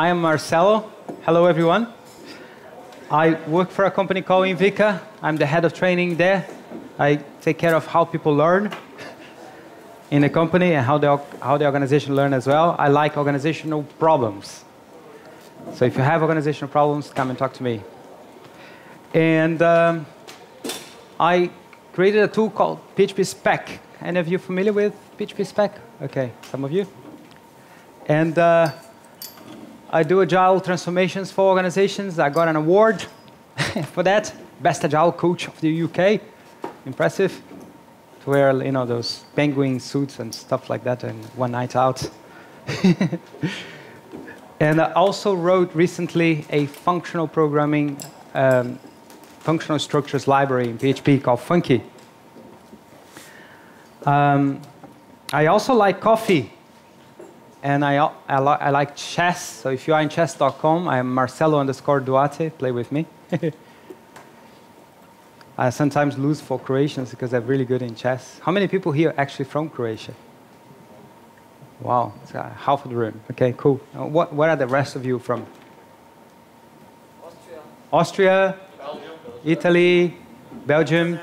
I am Marcelo. Hello, everyone. I work for a company called Inviqa. I'm the head of training there. I take care of how people learn in the company and how the, how the organization learn as well. I like organizational problems. So if you have organizational problems, come and talk to me. And um, I created a tool called PHP Spec. Any of you familiar with PHP Spec? Okay, some of you. And uh, I do agile transformations for organizations. I got an award for that, best agile coach of the UK. Impressive. To wear, you know, those penguin suits and stuff like that, and one night out. and I also wrote recently a functional programming, um, functional structures library in PHP called Funky. Um, I also like coffee and I, I, I, like chess. So if you are in chess.com, I am Marcelo underscore Duarte. Play with me. I sometimes lose for Croatians because they're really good in chess. How many people here are actually from Croatia? Wow, it's half of the room. Okay, cool. Uh, what, what are the rest of you from? Austria. Austria, Belgium. Italy, Belgium,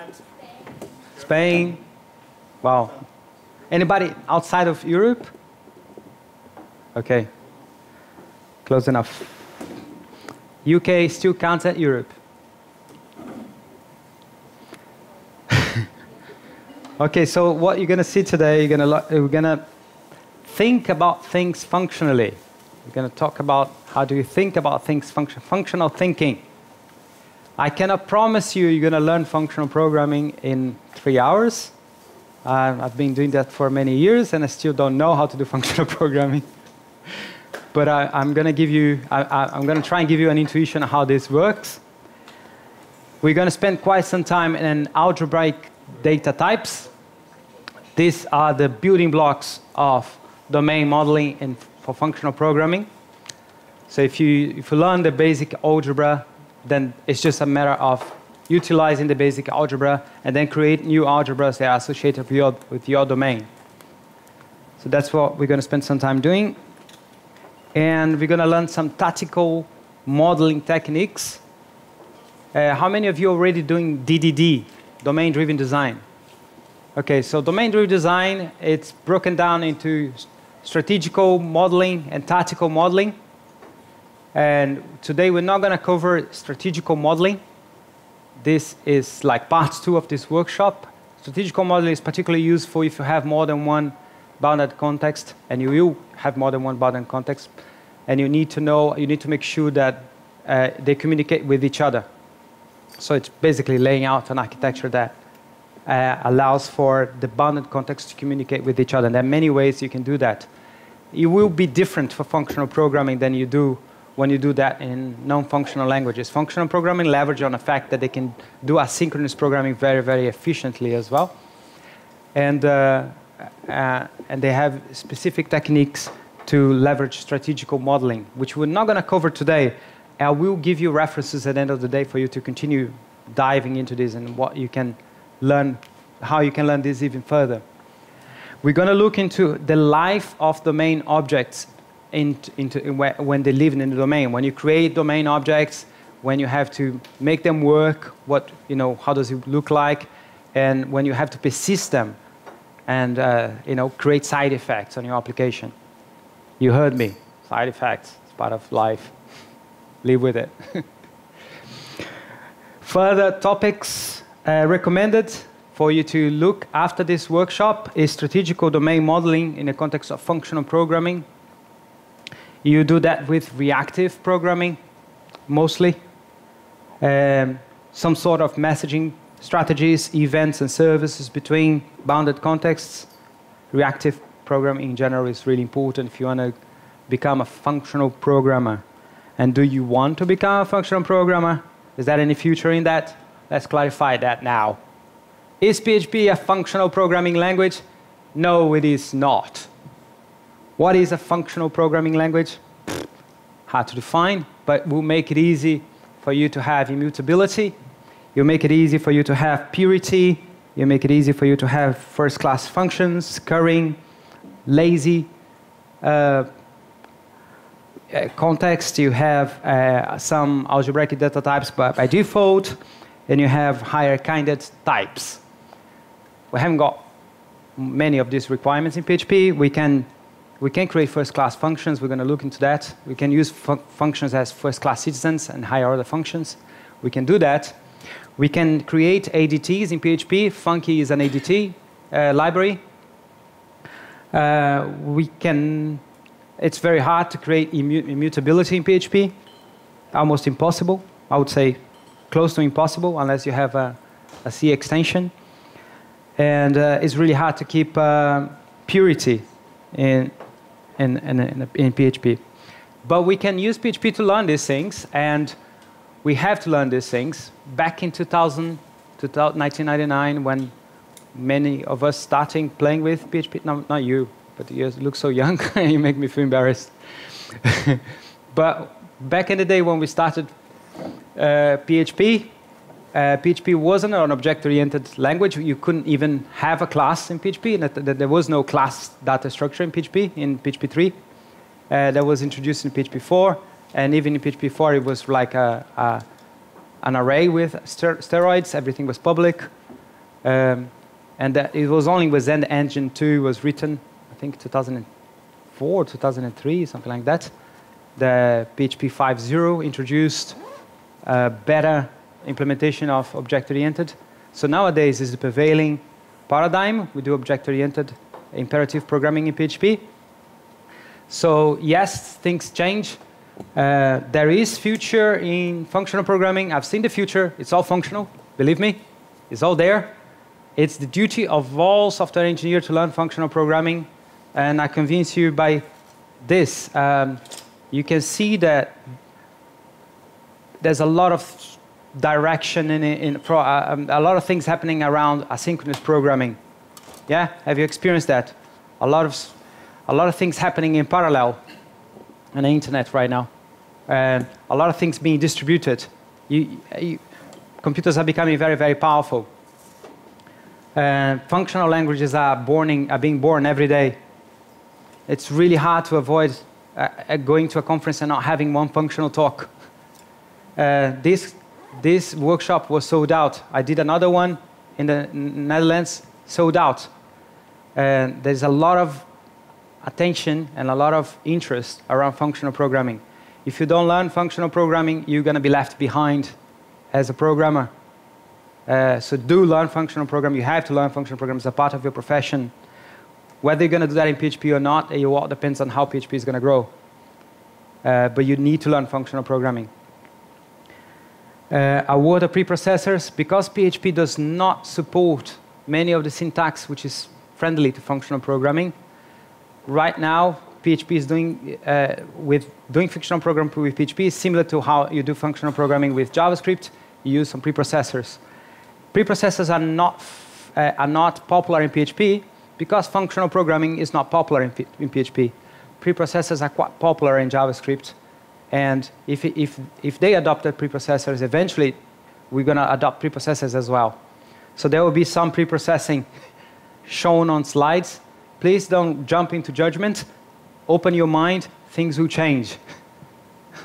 Spain. Wow. Anybody outside of Europe? Okay. Close enough. UK still counts at Europe. okay, so what you're going to see today, you're going to we're going to think about things functionally. We're going to talk about how do you think about things function functional thinking. I cannot promise you you're going to learn functional programming in 3 hours. Uh, I've been doing that for many years and I still don't know how to do functional programming. But I, am going to give you, I, am going to try and give you an intuition of how this works. We're going to spend quite some time in algebraic data types. These are the building blocks of domain modeling and for functional programming. So if you, if you learn the basic algebra, then it's just a matter of utilizing the basic algebra and then create new algebras that are associated with your, with your domain. So that's what we're going to spend some time doing. And we're going to learn some tactical modeling techniques. Uh, how many of you are already doing DDD, domain-driven design? Okay, so domain-driven design, it's broken down into strategical modeling and tactical modeling. And today we're not going to cover strategical modeling. This is like part two of this workshop. Strategical modeling is particularly useful if you have more than one bounded context, and you will have more than one bounded context, and you need to know, you need to make sure that uh, they communicate with each other. So it's basically laying out an architecture that uh, allows for the bounded context to communicate with each other. And there are many ways you can do that. It will be different for functional programming than you do when you do that in non-functional languages. Functional programming leverage on the fact that they can do asynchronous programming very, very efficiently as well. And, uh, uh, and they have specific techniques to leverage strategical modeling, which we're not going to cover today. I will give you references at the end of the day for you to continue diving into this and what you can learn, how you can learn this even further. We're going to look into the life of domain objects into, into, when they live in the domain. When you create domain objects, when you have to make them work, what, you know, how does it look like, and when you have to persist them and uh, you know, create side effects on your application. You heard me, side effects, it's part of life. Live with it. Further topics uh, recommended for you to look after this workshop is strategical domain modeling in the context of functional programming. You do that with reactive programming, mostly. Um, some sort of messaging strategies, events, and services between bounded contexts. Reactive programming in general is really important if you want to become a functional programmer. And do you want to become a functional programmer? Is there any future in that? Let's clarify that now. Is PHP a functional programming language? No, it is not. What is a functional programming language? Hard to define, but will make it easy for you to have immutability. You'll make it easy for you to have purity. You make it easy for you to have first-class functions, currying, lazy, uh, uh, context, you have uh, some algebraic data types by, by default, and you have higher kinded types. We haven't got many of these requirements in PHP. We can, we can create first-class functions. We're going to look into that. We can use fun functions as first-class citizens and higher-order functions. We can do that. We can create ADTs in PHP. Funky is an ADT uh, library. Uh, we can, it's very hard to create immu immutability in PHP. Almost impossible. I would say close to impossible unless you have a, a C extension and uh, it's really hard to keep uh, purity in, in, in, in, in, PHP. But we can use PHP to learn these things, and we have to learn these things. Back in 2000, 1999, when many of us starting playing with PHP, no, not you, but you look so young, you make me feel embarrassed. but back in the day when we started uh, PHP, uh, PHP wasn't an object-oriented language. You couldn't even have a class in PHP. There was no class data structure in PHP, in PHP 3. Uh, that was introduced in PHP 4. And even in PHP 4, it was like a, a an array with steroids. Everything was public. Um, and it was only when Zend Engine 2 was written, I think 2004, 2003, something like that. The PHP 5.0 introduced uh, better implementation of object-oriented. So nowadays is the prevailing paradigm. We do object-oriented imperative programming in PHP. So yes, things change. Uh, there is future in functional programming. I've seen the future. It's all functional. Believe me, it's all there. It's the duty of all software engineer to learn functional programming. And I convince you by this. Um, you can see that there's a lot of direction in, in pro, uh, um, a lot of things happening around asynchronous programming. Yeah, have you experienced that? A lot of, a lot of things happening in parallel on the internet right now. And a lot of things being distributed. You, you, computers are becoming very, very powerful. And functional languages are, are being born every day. It's really hard to avoid uh, uh going to a conference and not having one functional talk. Uh, this this workshop was sold out. I did another one in the Netherlands, sold out. And there's a lot of attention and a lot of interest around functional programming. If you don't learn functional programming, you're going to be left behind as a programmer. Uh, so do learn functional programming. You have to learn functional programming as a part of your profession. Whether you're going to do that in PHP or not, it all depends on how PHP is going to grow. Uh, but you need to learn functional programming. Uh, a word of preprocessors, because PHP does not support many of the syntax which is friendly to functional programming, right now PHP is doing uh, with doing functional programming with PHP is similar to how you do functional programming with JavaScript. You use some preprocessors. Preprocessors are not uh, are not popular in PHP because functional programming is not popular in, in PHP. Preprocessors are quite popular in JavaScript and if, if, if they adopted preprocessors, eventually we're going to adopt preprocessors as well. So there will be some preprocessing shown on slides. Please don't jump into judgment. Open your mind. Things will change.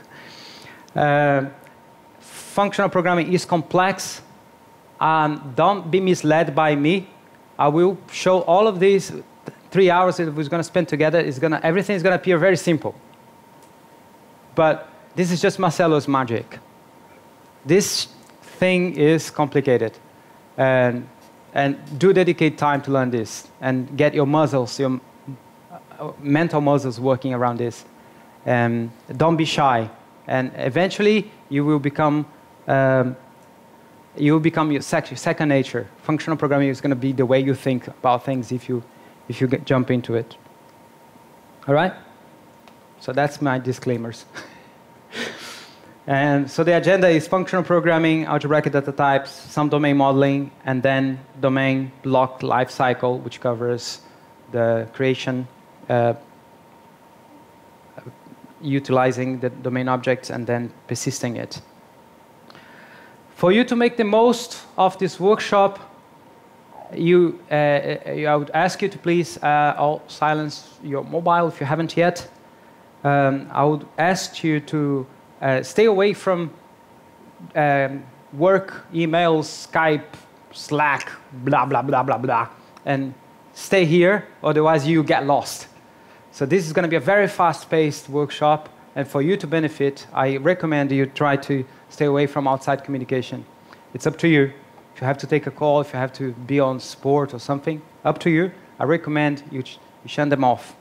uh, functional programming is complex. Um, don't be misled by me. I will show all of these three hours that we're going to spend together. Is gonna, everything is going to appear very simple. But this is just Marcelo's magic. This thing is complicated. And, and do dedicate time to learn this and get your muscles, your uh, mental muscles working around this. And don't be shy. And eventually, you will become um, you will become your second nature. Functional programming is going to be the way you think about things if you, if you get, jump into it. All right? So that's my disclaimers. and so the agenda is functional programming, algebraic data types, some domain modeling, and then domain block lifecycle, which covers the creation, uh, utilizing the domain objects, and then persisting it. For you to make the most of this workshop, you, uh, uh I would ask you to please uh, all silence your mobile if you haven't yet. um, I would ask you to uh, stay away from um, work, emails, Skype, Slack, blah, blah, blah, blah, blah, and stay here, otherwise you get lost. So this is going to be a very fast-paced workshop, and for you to benefit, I recommend you try to stay away from outside communication. It's up to you. If you have to take a call, if you have to be on sport or something, up to you. I recommend you, you shut them off.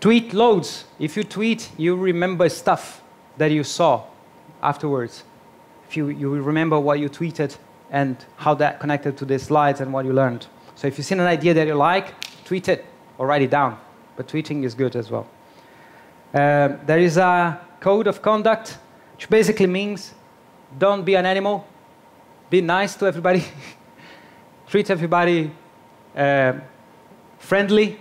Tweet loads. If you tweet, you remember stuff that you saw afterwards. If you, you remember what you tweeted and how that connected to the slides and what you learned. So if you've seen an idea that you like, tweet it or write it down. But tweeting is good as well. Uh, there is a code of conduct, which basically means don't be an animal, be nice to everybody, treat everybody uh, friendly.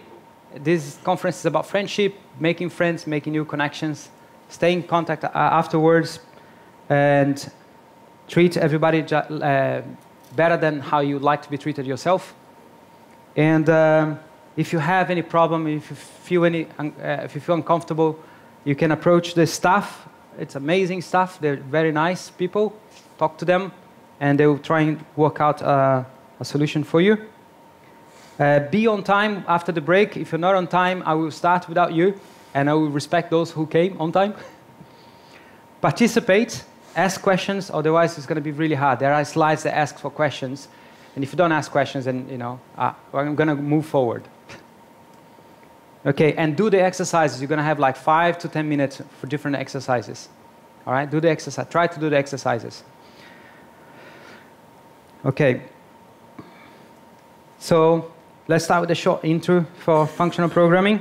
This conference is about friendship, making friends, making new connections, stay in contact uh, afterwards, and treat everybody uh, better than how you like to be treated yourself. And um, if you have any problem, if you feel any, uh, if you feel uncomfortable, you can approach the staff. It's amazing staff. They're very nice people. Talk to them, and they will try and work out uh, a solution for you. Uh, be on time after the break. If you're not on time, I will start without you, and I will respect those who came on time. Participate, ask questions, otherwise it's going to be really hard. There are slides that ask for questions, and if you don't ask questions, then you know uh, I'm going to move forward. okay, and do the exercises. You're going to have like five to ten minutes for different exercises. All right, do the exercise. Try to do the exercises. Okay. So let's start with a short intro for functional programming.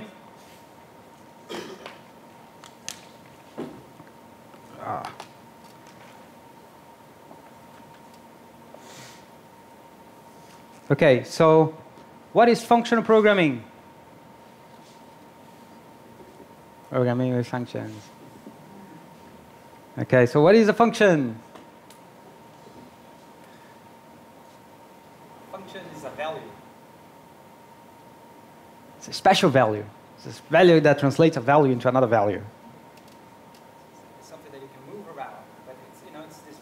Okay, so what is functional programming? Programming with functions. Okay, so what is a function? Function is a value. It's a special value. It's a value that translates a value into another value. It's something that you can move around, but it's, you know, it's this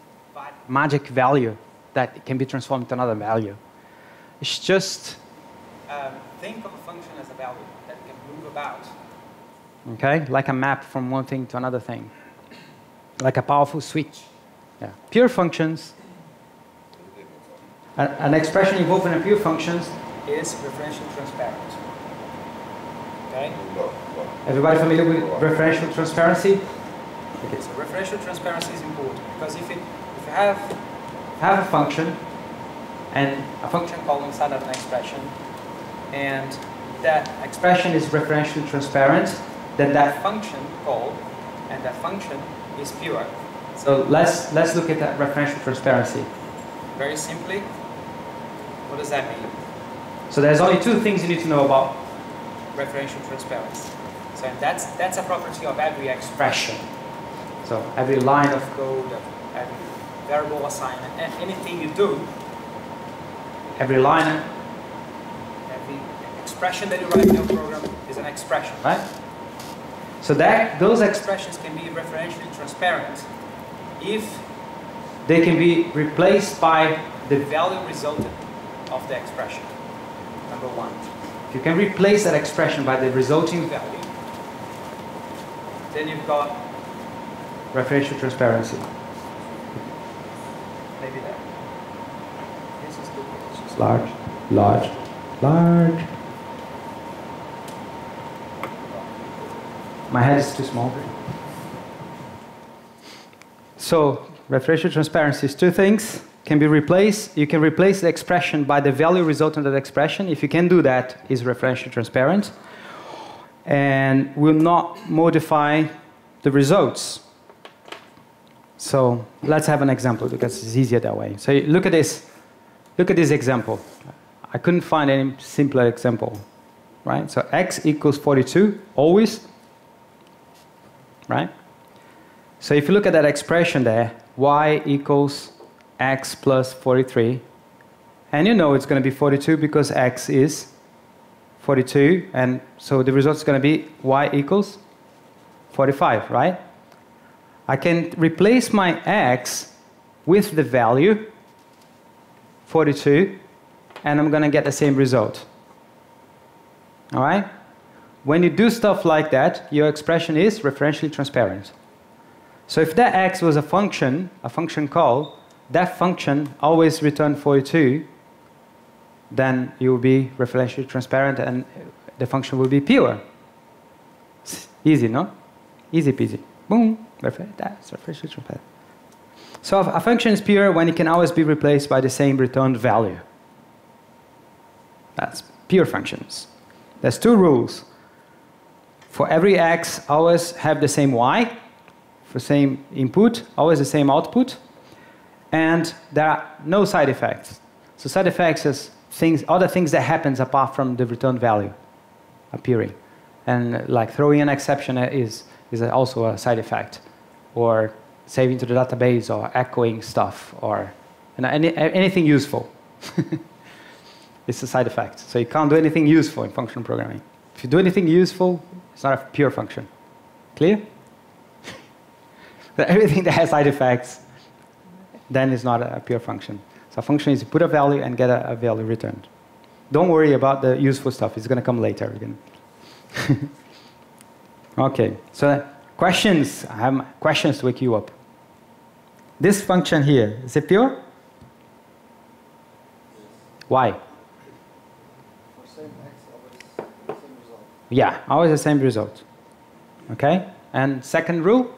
magic value that can be transformed into another value. It's just um, think of a function as a value that can move about. Okay, like a map from one thing to another thing, like a powerful switch. Yeah, pure functions. An, expression involving a pure functions is referential transparent. Okay. Everybody familiar with referential transparency? Okay, so referential transparency is important because if, it, if you have, have a function and a function called inside of an expression, and that expression is referentially transparent, then that function called and that function is pure. So let's let's look at that referential transparency. Very simply, what does that mean? So there's only two things you need to know about referential transparency. So that's that's a property of every expression. So every line of code, every variable assignment, anything you do, every line, every expression that you write in your program is an expression, right? So that those expressions can be referentially transparent if they can be replaced by the value resultant of the expression. Number one. If you can replace that expression by the resulting value, then you've got referential transparency. Maybe that. This is good. It's large, large, large. My head is too small. So, referential transparency is two things. Can be replaced. You can replace the expression by the value resultant of that expression. If you can do that, is referentially transparent. And will not modify the results. So let's have an example because it's easier that way. So look at this. Look at this example. I couldn't find any simpler example, right? So x equals 42 always, right? So if you look at that expression there, y equals x plus 43, and you know it's going to be 42 because x is 42, and so the result is going to be y equals 45, right? I can replace my x with the value 42, and I'm going to get the same result. All right? When you do stuff like that, your expression is referentially transparent. So if that x was a function, a function call, that function always return 42, then you will be referentially transparent and the function will be pure. easy, no? Easy peasy. Boom. That's referentially transparent. So a function is pure when it can always be replaced by the same returned value. That's pure functions. There's two rules. For every x, always have the same y, for same input, always the same output, and there are no side effects. So side effects is things, other things that happens apart from the return value appearing. And like throwing an exception is, is also a side effect. Or saving to the database or echoing stuff or you know, any, anything useful. it's a side effect. So you can't do anything useful in functional programming. If you do anything useful, it's not a pure function. Clear? everything that has side effects, then it's not a pure function. So a function is you put a value and get a, a value returned. Don't worry about the useful stuff. It's going to come later again. okay, so questions. I have questions to wake you up. This function here, is it pure? Why? Yeah, always the same result. Okay? And second rule?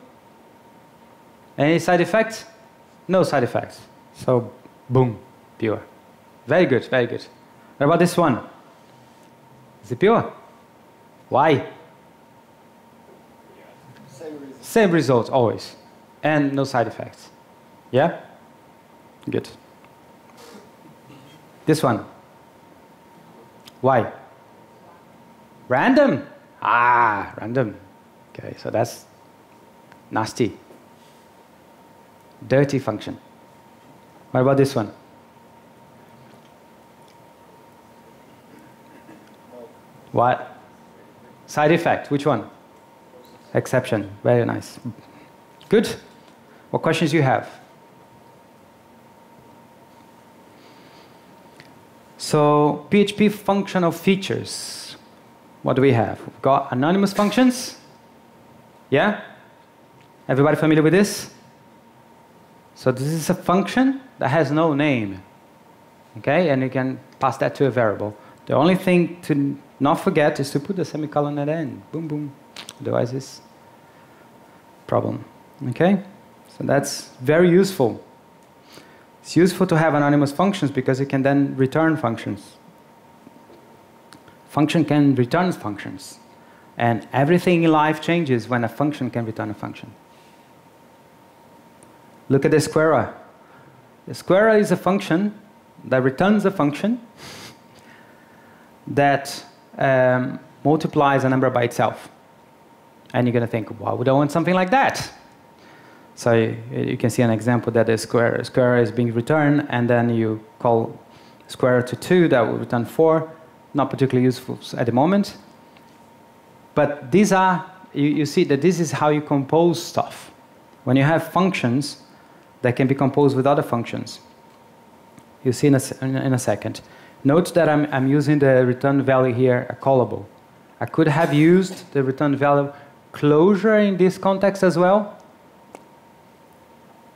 Any side effects? No side effects. So, boom, pure. Very good, very good. What about this one? Is it pure? Why? Same result. Always. And no side effects. Yeah? Good. This one. Why? Random. Ah, random. Okay, so that's nasty. Dirty function. What about this one? What? Side effect. Which one? Exception. Very nice. Good. What questions do you have? So PHP functional features. What do we have? We've got anonymous functions. Yeah? Everybody familiar with this? So this is a function that has no name. Okay? And you can pass that to a variable. The only thing to not forget is to put the semicolon at the end. Boom, boom. It's problem. Okay? So that's very useful. It's useful to have anonymous functions because it can then return functions. Function can return functions. And everything in life changes when a function can return a function. Look at the squarer. The squarer is a function that returns a function that um, multiplies a number by itself. And you're going to think, why would I want something like that? So you can see an example that the square, square is being returned, and then you call square to 2, that will return 4. Not particularly useful at the moment. But these are, you, you see that this is how you compose stuff. When you have functions that can be composed with other functions. You'll see in a, in a second. Note that I'm, I'm using the return value here, a callable. I could have used the return value closure in this context as well,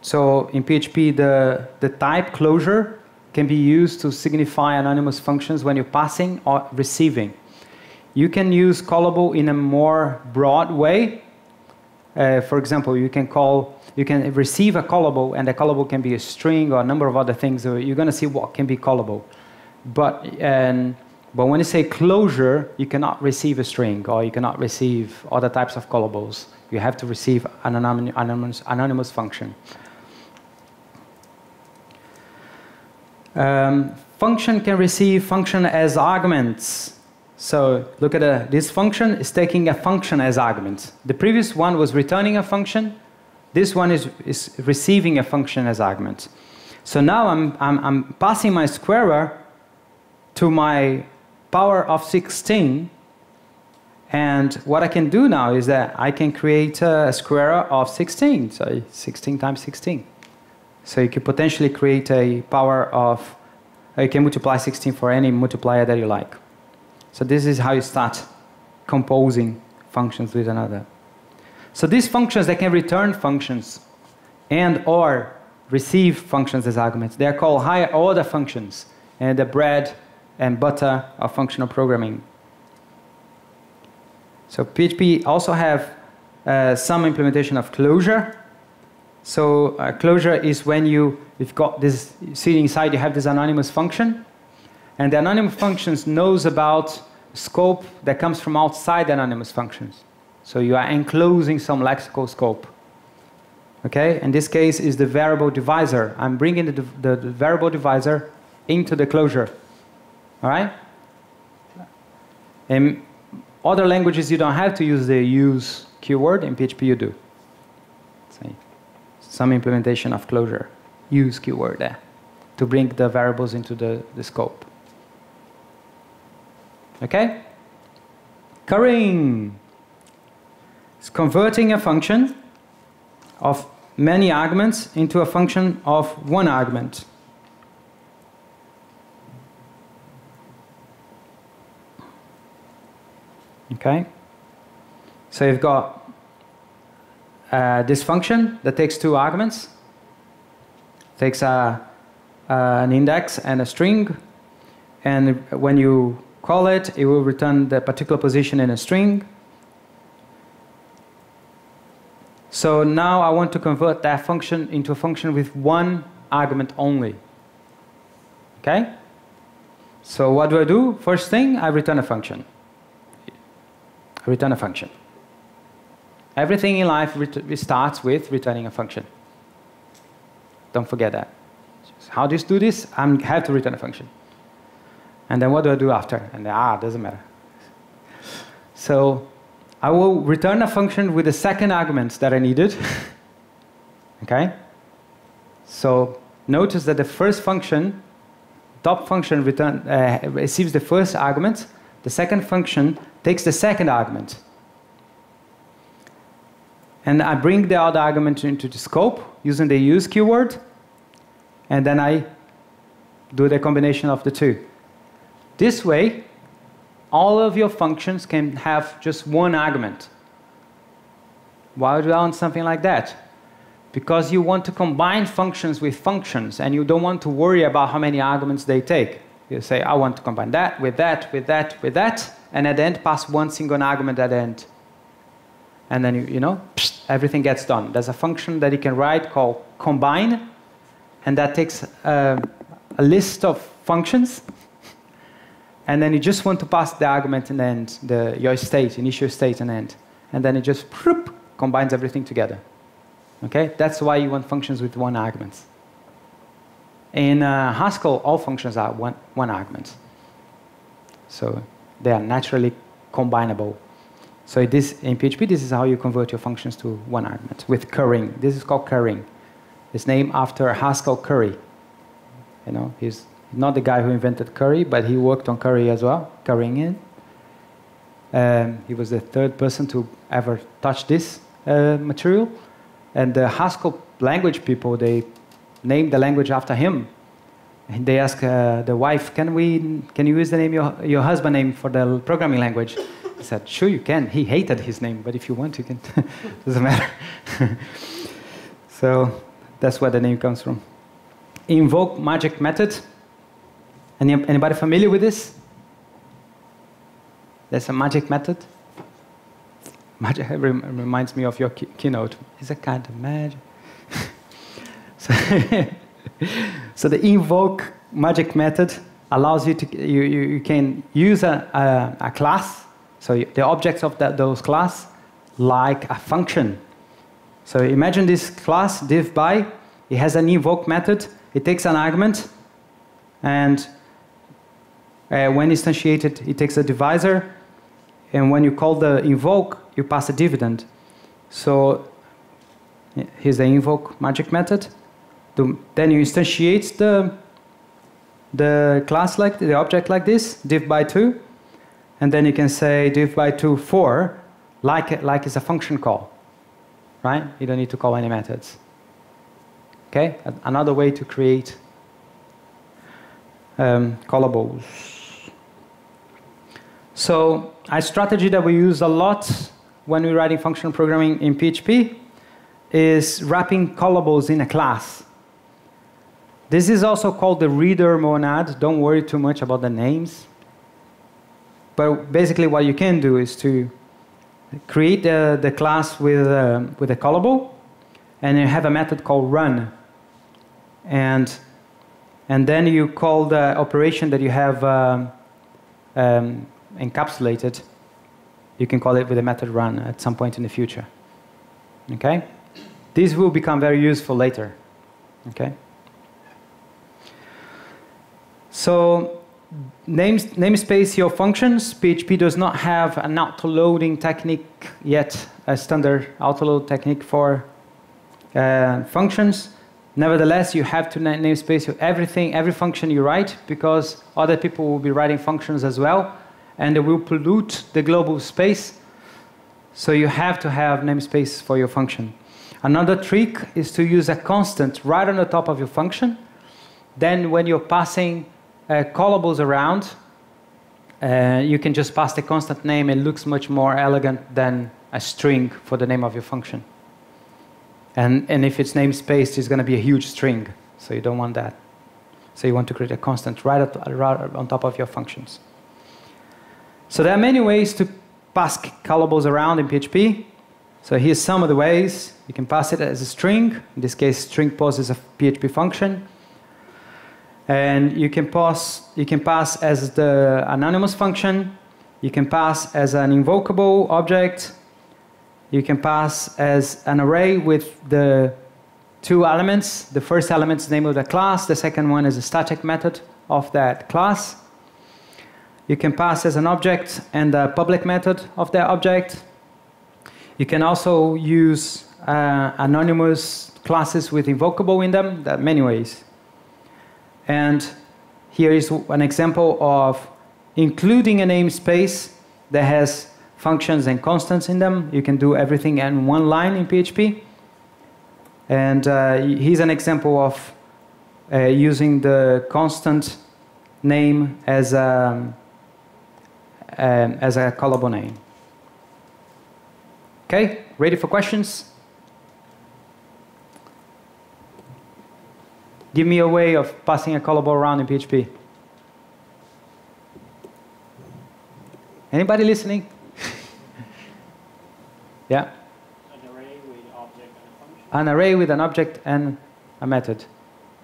so in PHP, the, the type closure can be used to signify anonymous functions when you're passing or receiving. You can use callable in a more broad way. Uh, for example, you can call, you can receive a callable, and the callable can be a string or a number of other things. You're going to see what can be callable. But, and, but when you say closure, you cannot receive a string or you cannot receive other types of callables. You have to receive an anonymous, anonymous function. Um, function can receive function as arguments. So look at a, this function is taking a function as argument. The previous one was returning a function. This one is, is receiving a function as argument. So now I'm, I'm, I'm passing my squarer to my power of 16 And what I can do now is that I can create a square of 16, so 16 times 16. So you could potentially create a power of, uh, you can multiply 16 for any multiplier that you like. So this is how you start composing functions with another. So these functions, they can return functions and or receive functions as arguments. They are called higher order functions and the bread and butter of functional programming. So PHP also have uh, some implementation of closure. So uh, closure is when you, you've got this, see inside you have this anonymous function, and the anonymous functions knows about scope that comes from outside anonymous functions. So you are enclosing some lexical scope. Okay, in this case is the variable divisor. I'm bringing the, the, the variable divisor into the closure. All right? And other languages, you don't have to use the use keyword. In PHP, you do. Some implementation of closure. Use keyword there to bring the variables into the, the scope. Okay? Currying is converting a function of many arguments into a function of one argument. Okay? So you've got uh, this function that takes two arguments, takes a, uh, an index and a string, and when you call it, it will return the particular position in a string. So now I want to convert that function into a function with one argument only. Okay? So what do I do? First thing, I return a function return a function. Everything in life starts with returning a function. Don't forget that. How do you do this? I have to return a function. And then what do I do after? And then, ah, doesn't matter. So I will return a function with the second argument that I needed. okay? So notice that the first function, top function return, uh, receives the first argument. The second function takes the second argument. And I bring the other argument into the scope using the use keyword. And then I do the combination of the two. This way, all of your functions can have just one argument. Why would you want something like that? Because you want to combine functions with functions and you don't want to worry about how many arguments they take. You say, I want to combine that with that, with that, with that, and at the end, pass one single argument at the end. And then, you, know, psh, everything gets done. There's a function that you can write called combine, and that takes uh, a list of functions, and then you just want to pass the argument and end, the, your state, initial state and end. And then it just whoop, combines everything together. Okay? That's why you want functions with one argument. In uh, Haskell, all functions are one, one argument. So they are naturally combinable. So this, in PHP, this is how you convert your functions to one argument with currying. This is called currying. It's named after Haskell Curry. You know, he's not the guy who invented curry, but he worked on curry as well, currying in. Um, he was the third person to ever touch this uh, material. And the Haskell language people, they named the language after him. And they asked uh, the wife, can, we, can you use the name your, your husband name for the programming language? He said, sure you can. He hated his name, but if you want, you can. Doesn't matter. so that's where the name comes from. Invoke magic method. Any, anybody familiar with this? There's a magic method. Magic reminds me of your keynote. It's a kind of magic. So, so the invoke magic method allows you to, you, you, you can use a, a, a class, so the objects of that, those class, like a function. So imagine this class, div by, it has an invoke method, it takes an argument, and uh, when instantiated, it takes a divisor, and when you call the invoke, you pass a dividend. So here's the invoke magic method then you instantiate the, the class like the object like this, div by 2, and then you can say div by 2 for, like, like it's a function call, right? You don't need to call any methods. Okay, another way to create um, callables. So a strategy that we use a lot when we're writing functional programming in PHP is wrapping callables in a class. This is also called the reader monad. Don't worry too much about the names. But basically what you can do is to create the, the class with, uh, with a callable, and you have a method called run. And, and then you call the operation that you have um, um, encapsulated. You can call it with the method run at some point in the future. Okay? This will become very useful later. Okay? So names, namespace your functions. PHP does not have an auto-loading technique yet, a standard auto-load technique for uh, functions. Nevertheless, you have to namespace everything, every function you write, because other people will be writing functions as well, and they will pollute the global space. So you have to have namespace for your function. Another trick is to use a constant right on the top of your function. Then when you're passing callables around, uh, you can just pass the constant name. It looks much more elegant than a string for the name of your function. And, and if it's namespace, it's going to be a huge string. So you don't want that. So you want to create a constant right, at, right on top of your functions. So there are many ways to pass callables around in PHP. So here's some of the ways. You can pass it as a string. In this case, string pos is a PHP function. And you can pass, you can pass as the anonymous function. You can pass as an invocable object. You can pass as an array with the two elements. The first element is the name of the class. The second one is a static method of that class. You can pass as an object and a public method of that object. You can also use uh, anonymous classes with invocable in them. Are many ways. And here is an example of including a namespace that has functions and constants in them. You can do everything in one line in PHP. And uh, here's an example of uh, using the constant name as a, um, as a callable name. Okay, ready for questions? Give me a way of passing a callable around in PHP. Anybody listening? yeah? An array with object and a function. An array with an object and a method.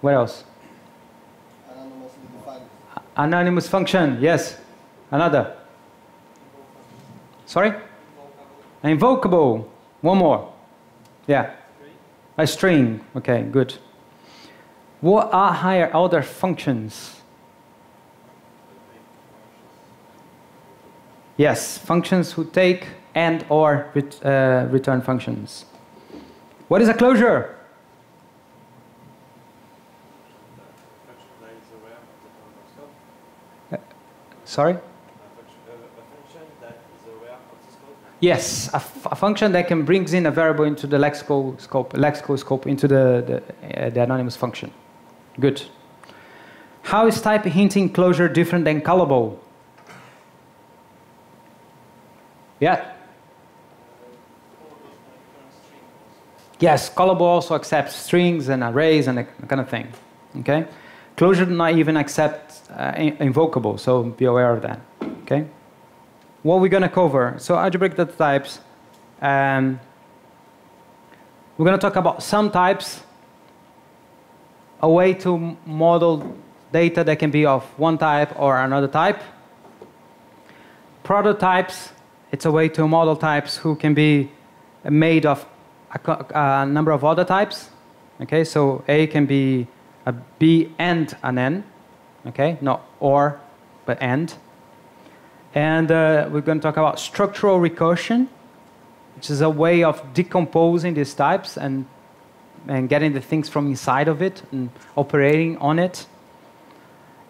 What else? Anonymously defined. Anonymous function, yes. Another. Sorry? Invocable. One more. Yeah. A string. Okay, good. What are higher order functions? Yes, functions who take and or ret, uh, return functions. What is a closure? Sorry? Yes, a, function that can brings in a variable into the lexical scope, lexical scope into the, the, uh, the anonymous function. Good. How is type hinting closure different than callable? Yeah. Yes, callable also accepts strings and arrays and that kind of thing. Okay. Closure does not even accept uh, invocable, so be aware of that. Okay. What we're going to cover? So algebraic data types. Um, we're going to talk about sum types a way to model data that can be of one type or another type. Product types, it's a way to model types who can be made of a, a number of other types. Okay, so A can be a B and an N. Okay, not or, but and. And uh, we're going to talk about structural recursion, which is a way of decomposing these types and and getting the things from inside of it and operating on it.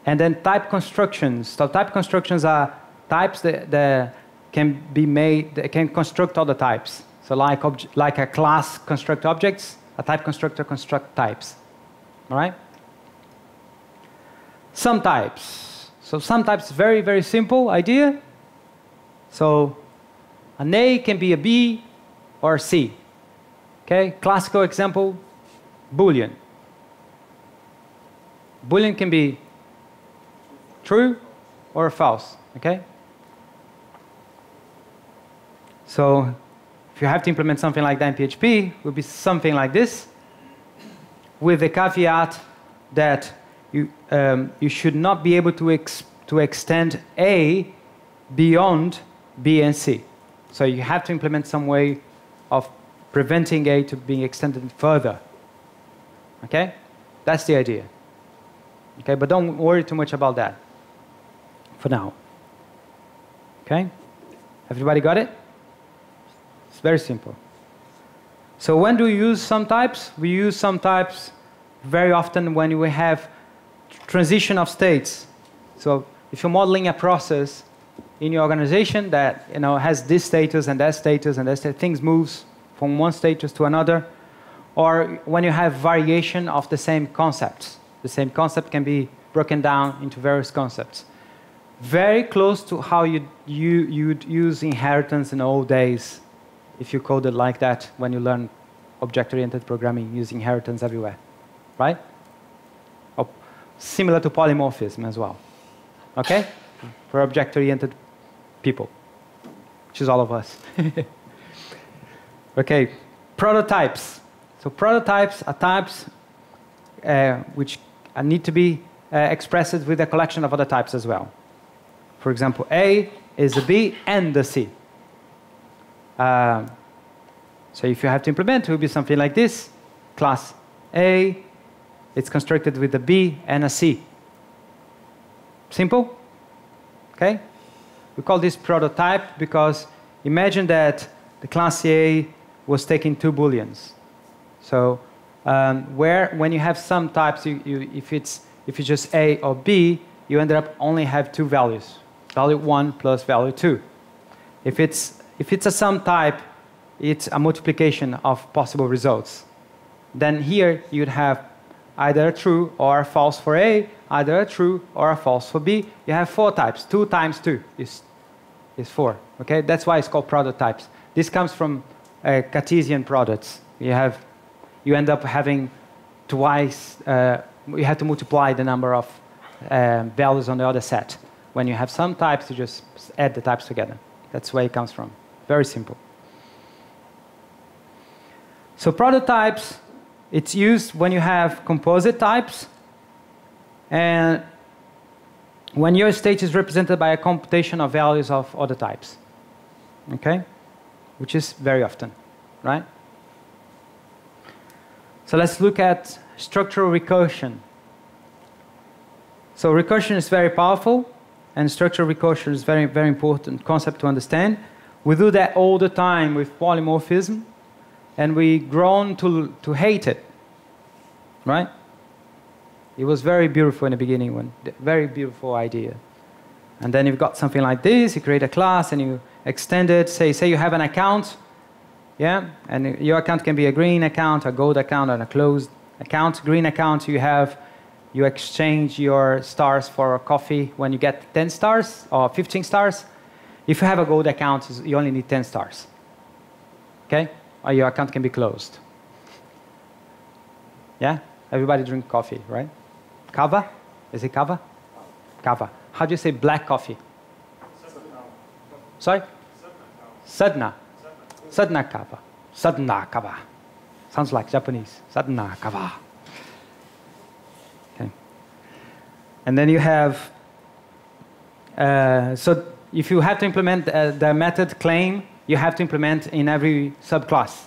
And then type constructions. So type constructions are types that, that can be made, that can construct other types. So like, like a class construct objects, a type constructor construct types. All right? Sum types. So sum types, very, very simple idea. So an A can be a B or a C. Okay, classical example, Boolean. Boolean can be true or false, okay? So if you have to implement something like that in PHP, it will be something like this, with the caveat that you, um, you should not be able to, ex to extend A beyond B and C. So you have to implement some way of preventing A to being extended further. Okay? That's the idea. Okay, but don't worry too much about that for now. Okay? Everybody got it? It's very simple. So when do we use sum types? We use sum types very often when we have transition of states. So if you're modeling a process in your organization that you know has this status and that status and that status, things moves from one status to another, or when you have variation of the same concepts. The same concept can be broken down into various concepts. Very close to how you, you, you'd use inheritance in old days if you code it like that when you learn object-oriented programming, use inheritance everywhere, right? Oh, similar to polymorphism as well, okay? For object-oriented people, which is all of us. okay, product types. So product types are types uh, which need to be uh, expressed with a collection of other types as well. For example, A is a B and a C. Um, so if you have to implement, it will be something like this. Class A, it's constructed with a B and a C. Simple? Okay? We call this product type because imagine that the class A was taking two booleans. So um, where when you have sum types, you, you, if, it's, if it's just A or B, you end up only have two values, value 1 plus value 2. If it's, if it's a sum type, it's a multiplication of possible results. Then here you'd have either a true or a false for A, either a true or a false for B. You have four types. 2 times 2 is, is 4. Okay? That's why it's called product types. This comes from uh, Cartesian products. You have you end up having twice, uh, you have to multiply the number of uh, values on the other set. When you have sum types, you just add the types together. That's where it comes from. Very simple. So product types, it's used when you have composite types and when your state is represented by a computation of values of other types. Okay? Which is very often, right? So let's look at structural recursion. So recursion is very powerful, and structural recursion is very, very important concept to understand. We do that all the time with polymorphism, and we grown to, to hate it, right? It was very beautiful in the beginning, when, very beautiful idea. And then you've got something like this, you create a class and you extend it, say, say you have an account, yeah? And your account can be a green account, a gold account, and a closed account. Green account, you have, you exchange your stars for coffee when you get 10 stars or 15 stars. If you have a gold account, you only need 10 stars. Okay? Or your account can be closed. Yeah? Everybody drink coffee, right? Kava? Is it kava? Kava. How do you say black coffee? Sorry? Sadna. Sadna kava. Sounds like Japanese. Sadnakava. Okay. And then you have, uh, so if you have to implement uh, the method claim, you have to implement in every subclass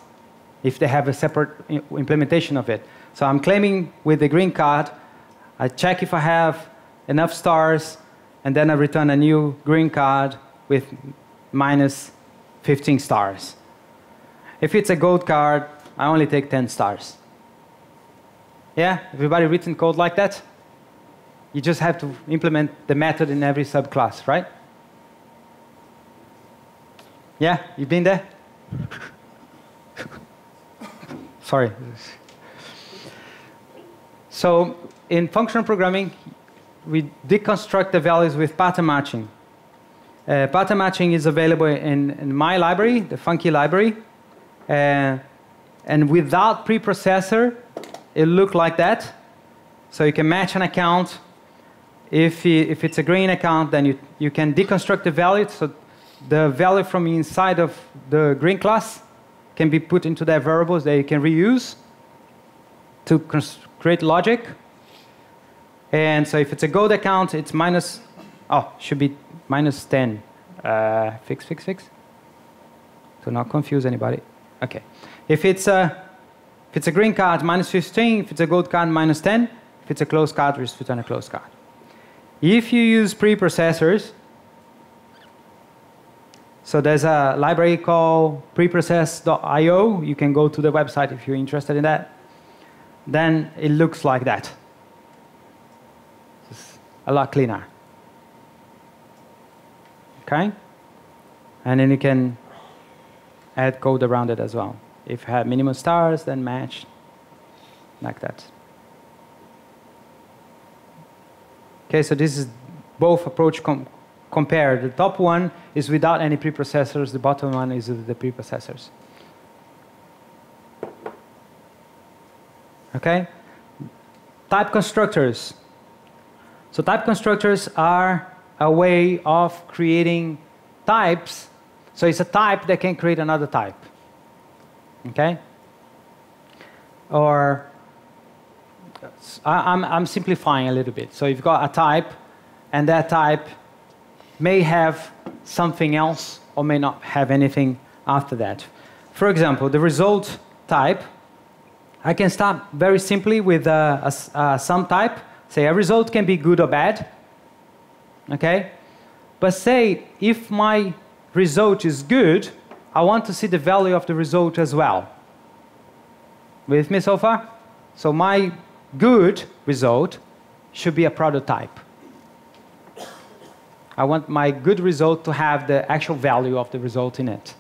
if they have a separate implementation of it. So I'm claiming with the green card, I check if I have enough stars, and then I return a new green card with minus 15 stars. If it's a gold card, I only take 10 stars. Yeah, everybody written code like that? You just have to implement the method in every subclass, right? Yeah, you've been there? Sorry. So in functional programming, we deconstruct the values with pattern matching. Uh, pattern matching is available in, in my library, the Funky library. Uh, and without preprocessor, it looked like that. So you can match an account. If, if it's a green account, then you, you can deconstruct the value. So the value from inside of the green class can be put into their variables that you can reuse to create logic. And so if it's a gold account, it's minus, oh, should be minus 10. Uh, fix, fix, fix. To not confuse anybody. Okay. If it's a, if it's a green card, minus 15. If it's a gold card, minus 10. If it's a closed card, we just return a closed card. If you use preprocessors, so there's a library called preprocess.io. You can go to the website if you're interested in that. Then it looks like that. It's a lot cleaner. Okay? And then you can add code around it as well. If you have minimum stars, then match like that. Okay, so this is both approach com compare. The top one is without any preprocessors. The bottom one is with the preprocessors. Okay? Type constructors. So type constructors are a way of creating types. So it's a type that can create another type. Okay? Or I'm, I'm simplifying a little bit. So you've got a type, and that type may have something else or may not have anything after that. For example, the result type, I can start very simply with a, a, a sum type. Say a result can be good or bad. Okay? But say if my result is good, I want to see the value of the result as well. With me so far? So my good result should be a product type. I want my good result to have the actual value of the result in it.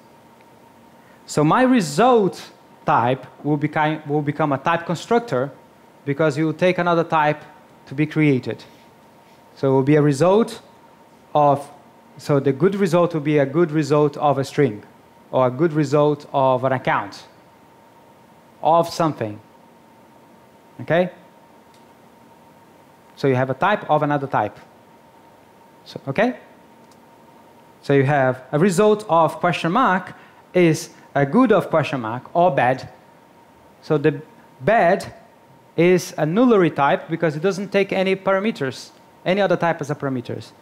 So my result type will become, will become a type constructor because you will take another type to be created. So it will be a result of, so the good result will be a good result of a string or a good result of an account of something. Okay? So you have a type of another type. So, okay? So you have a result of question mark is a good of question mark or bad. So the bad is a nullary type because it doesn't take any parameters, any other type as a parameters.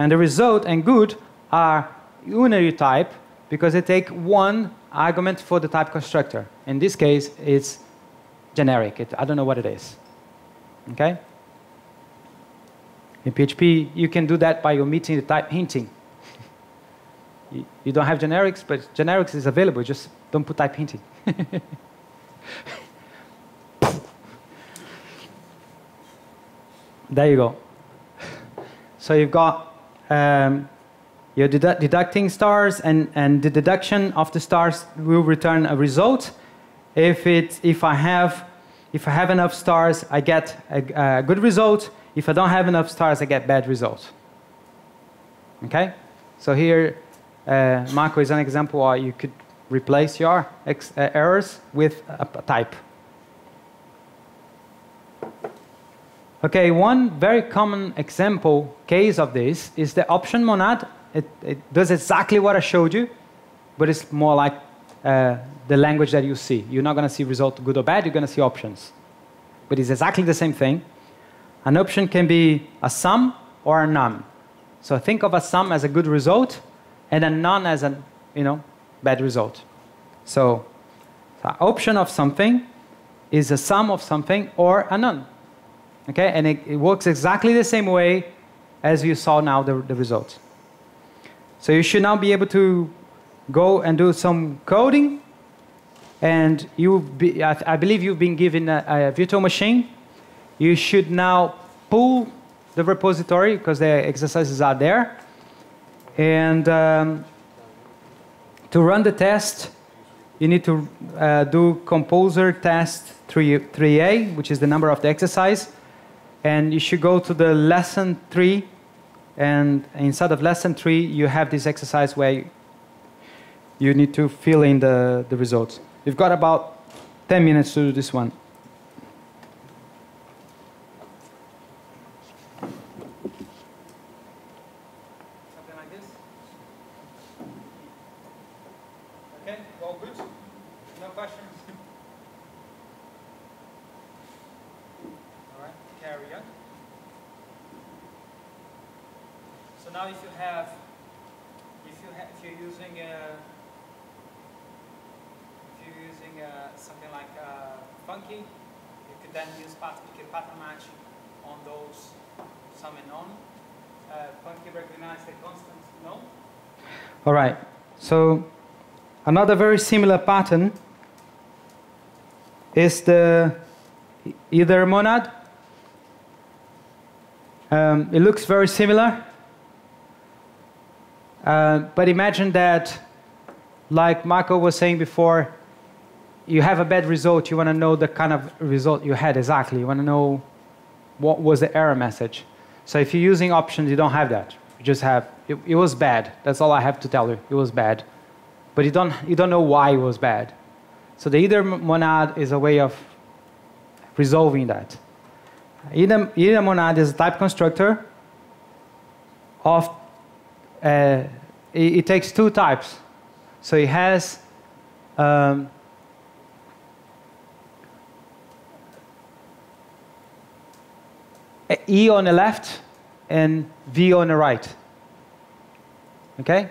And the result and good are unary type because they take one argument for the type constructor. In this case, it's generic. It, I don't know what it is. Okay? In PHP, you can do that by omitting the type hinting. you, you, don't have generics, but generics is available. Just don't put type hinting. there you go. So you've got um, you're dedu deducting stars, and, and the deduction of the stars will return a result. If, it, if, I, have, if I have enough stars, I get a, a good result. If I don't have enough stars, I get bad results. Okay? So here, uh, Marco is an example where you could replace your uh, errors with a, a type. Okay, one very common example case of this is the option monad. It, it does exactly what I showed you, but it's more like uh, the language that you see. You're not going to see result good or bad, you're going to see options. But it's exactly the same thing. An option can be a some or a none. So think of a some as a good result and a none as a you know, bad result. So the option of something is a some of something or a none. Okay, and it, it works exactly the same way as you saw now the, the result. So you should now be able to go and do some coding and you be, I, I, believe you've been given a, a virtual machine you should now pull the repository because the exercises are there and um, To run the test, you need to uh, do composer test 3, 3a, which is the number of the exercise. And you should go to the lesson 3. And inside of lesson 3, you have this exercise where you, you need to fill in the, the results. You've got about 10 minutes to do this one. Something like this? Okay, all good? No questions? All right, carry on. So now if you have, if you have, if you're using a, if you're using uh something like uh, Funky, you could then use pat, you can pattern match on those some and none. Uh, Recognize the constant. All right. So another very similar pattern is the either monad. Um, it looks very similar. Uh, but imagine that, like Marco was saying before, you have a bad result. You want to know the kind of result you had exactly. You want to know what was the error message. So if you're using options, you don't have that. You just have it, it was bad. That's all I have to tell you. It was bad, but you don't you don't know why it was bad. So the either monad is a way of resolving that. Either, either monad is a type constructor of uh, it, it takes two types. So it has um, E on the left and V on the right. Okay?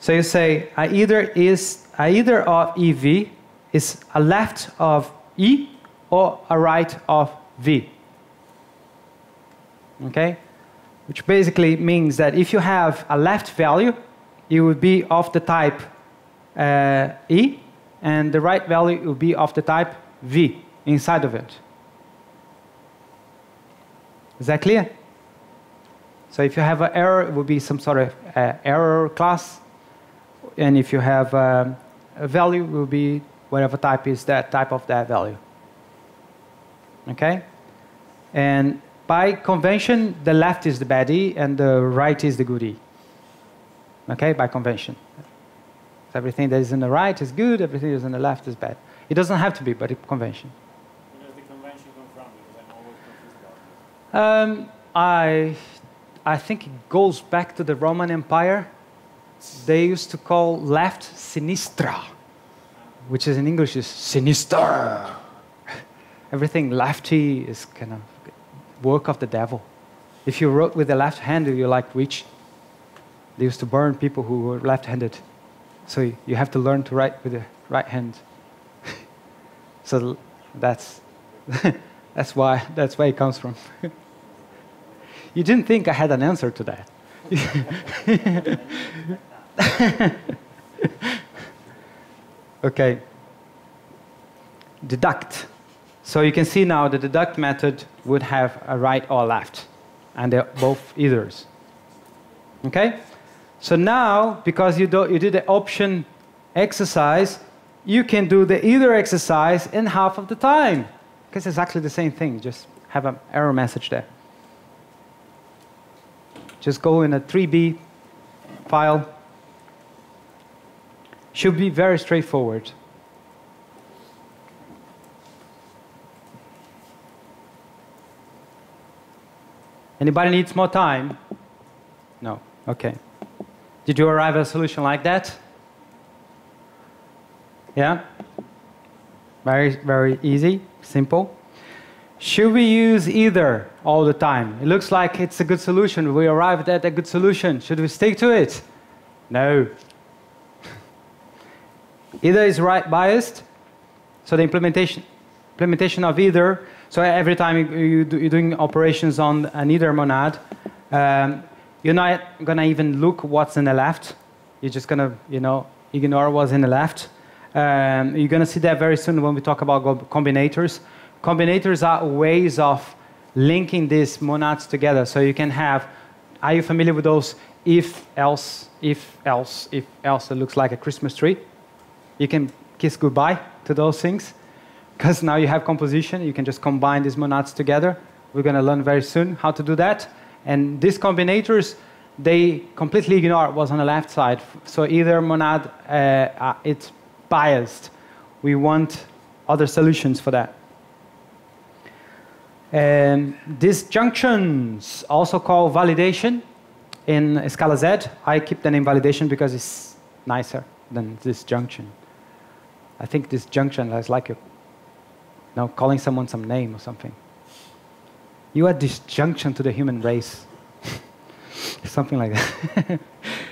So you say I either is I either of EV is a left of E or a right of V. Okay? Which basically means that if you have a left value, it would be of the type uh, E, and the right value will be of the type V inside of it. Is that clear? So if you have an error, it will be some sort of uh, error class, and if you have um, a value, it will be whatever type is that type of that value. Okay? And by convention, the left is the bad E and the right is the good E. Okay, by convention. Everything that is in the right is good, everything that is in the left is bad. It doesn't have to be, but it's convention. Where does the convention come from? Because I'm always confused about this. Um, I, I think it goes back to the Roman Empire. They used to call left sinistra, which is in English is sinister. Everything lefty is kind of work of the devil. If you wrote with the left hand, you're like witch. They used to burn people who were left-handed. So you- have to learn to write with the right hand. so that's that's why that's where it comes from. you didn't think I had an answer to that. okay. Deduct. So you can see now the deduct method would have a right or left, and they're both either's. Okay? So now, because you, do, you did the option exercise, you can do the either exercise in half of the time. Because it's exactly the same thing, just have an error message there. Just go in a 3B file. Should be very straightforward. Anybody needs more time? No. Okay. Did you arrive at a solution like that? Yeah? Very, very easy, simple. Should we use either all the time? It looks like it's a good solution. We arrived at a good solution. Should we stick to it? No. either is right biased, so the implementation, implementation of either, so every time you, do, you're doing operations on an either monad, um, you're not going to even look what's in the left. You're just going to, you know, ignore what's in the left. Um, you're going to see that very soon when we talk about combinators. Combinators are ways of linking these monads together. So you can have, are you familiar with those if else, if else, if else, it looks like a Christmas tree. You can kiss goodbye to those things because now you have composition. You can just combine these monads together. We're going to learn very soon how to do that. And these combinators, they completely ignore what's on the left side. So either monad, uh, uh, it's biased. We want other solutions for that. And disjunctions, also called validation in Scalaz, I keep the name validation because it's nicer than disjunction. I think disjunction is like you know, calling someone some name or something. You are disjunction to the human race. something like that.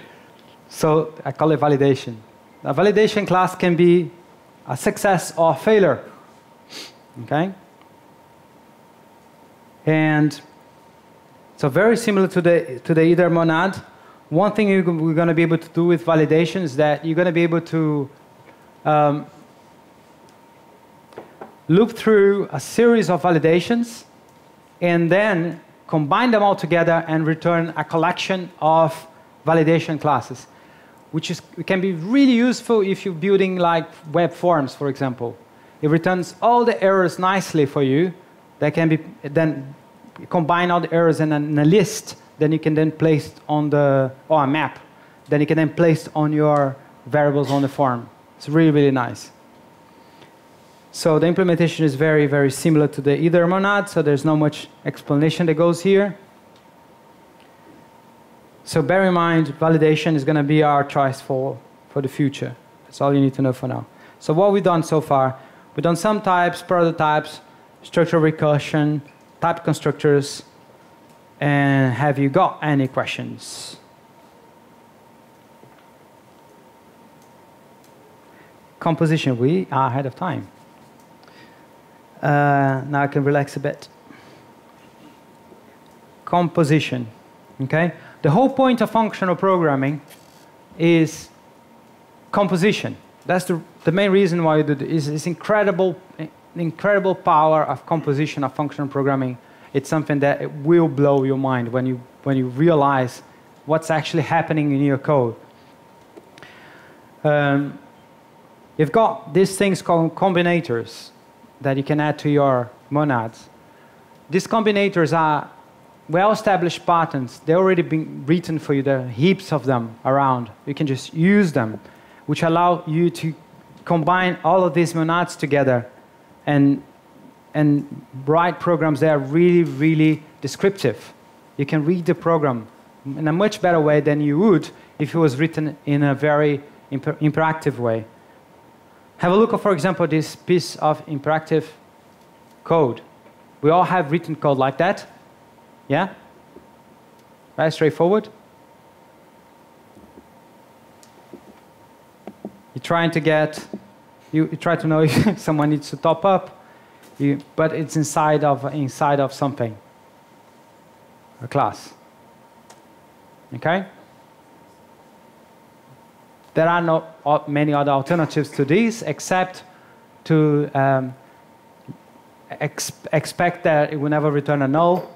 so I call it validation. A validation class can be a success or a failure. Okay? And so very similar to the, to the either monad. One thing we're going to be able to do with validation is that you're going to be able to um, loop through a series of validations and then combine them all together and return a collection of validation classes, which is, can be really useful if you're building like web forms, for example. It returns all the errors nicely for you. That can be then combine all the errors in a, in a list. Then you can then place on the or a map. Then you can then place on your variables on the form. It's really really nice. So the implementation is very, very similar to the either monad, so there's not much explanation that goes here. So bear in mind, validation is going to be our choice for, for the future. That's all you need to know for now. So what we've done so far, we've done sum types, product types, structural recursion, type constructors, and have you got any questions? Composition, we are ahead of time. Uh, now I can relax a bit. Composition. Okay? The whole point of functional programming is composition. That's the, the main reason why you do this. Is incredible, incredible power of composition of functional programming. It's something that it will blow your mind when you, when you realize what's actually happening in your code. Um, you've got these things called combinators that you can add to your monads. These combinators are well-established patterns. They've already been written for you. There are heaps of them around. You can just use them, which allow you to combine all of these monads together and, and write programs that are really, really descriptive. You can read the program in a much better way than you would if it was written in a very interactive way. Have a look at, for example, this piece of interactive code. We all have written code like that. Yeah? Very straightforward. You're trying to get, you, you try to know if someone needs to top up, you, but it's inside of, inside of something, a class. Okay? There are not many other alternatives to this except to um, ex expect that it will never return a null.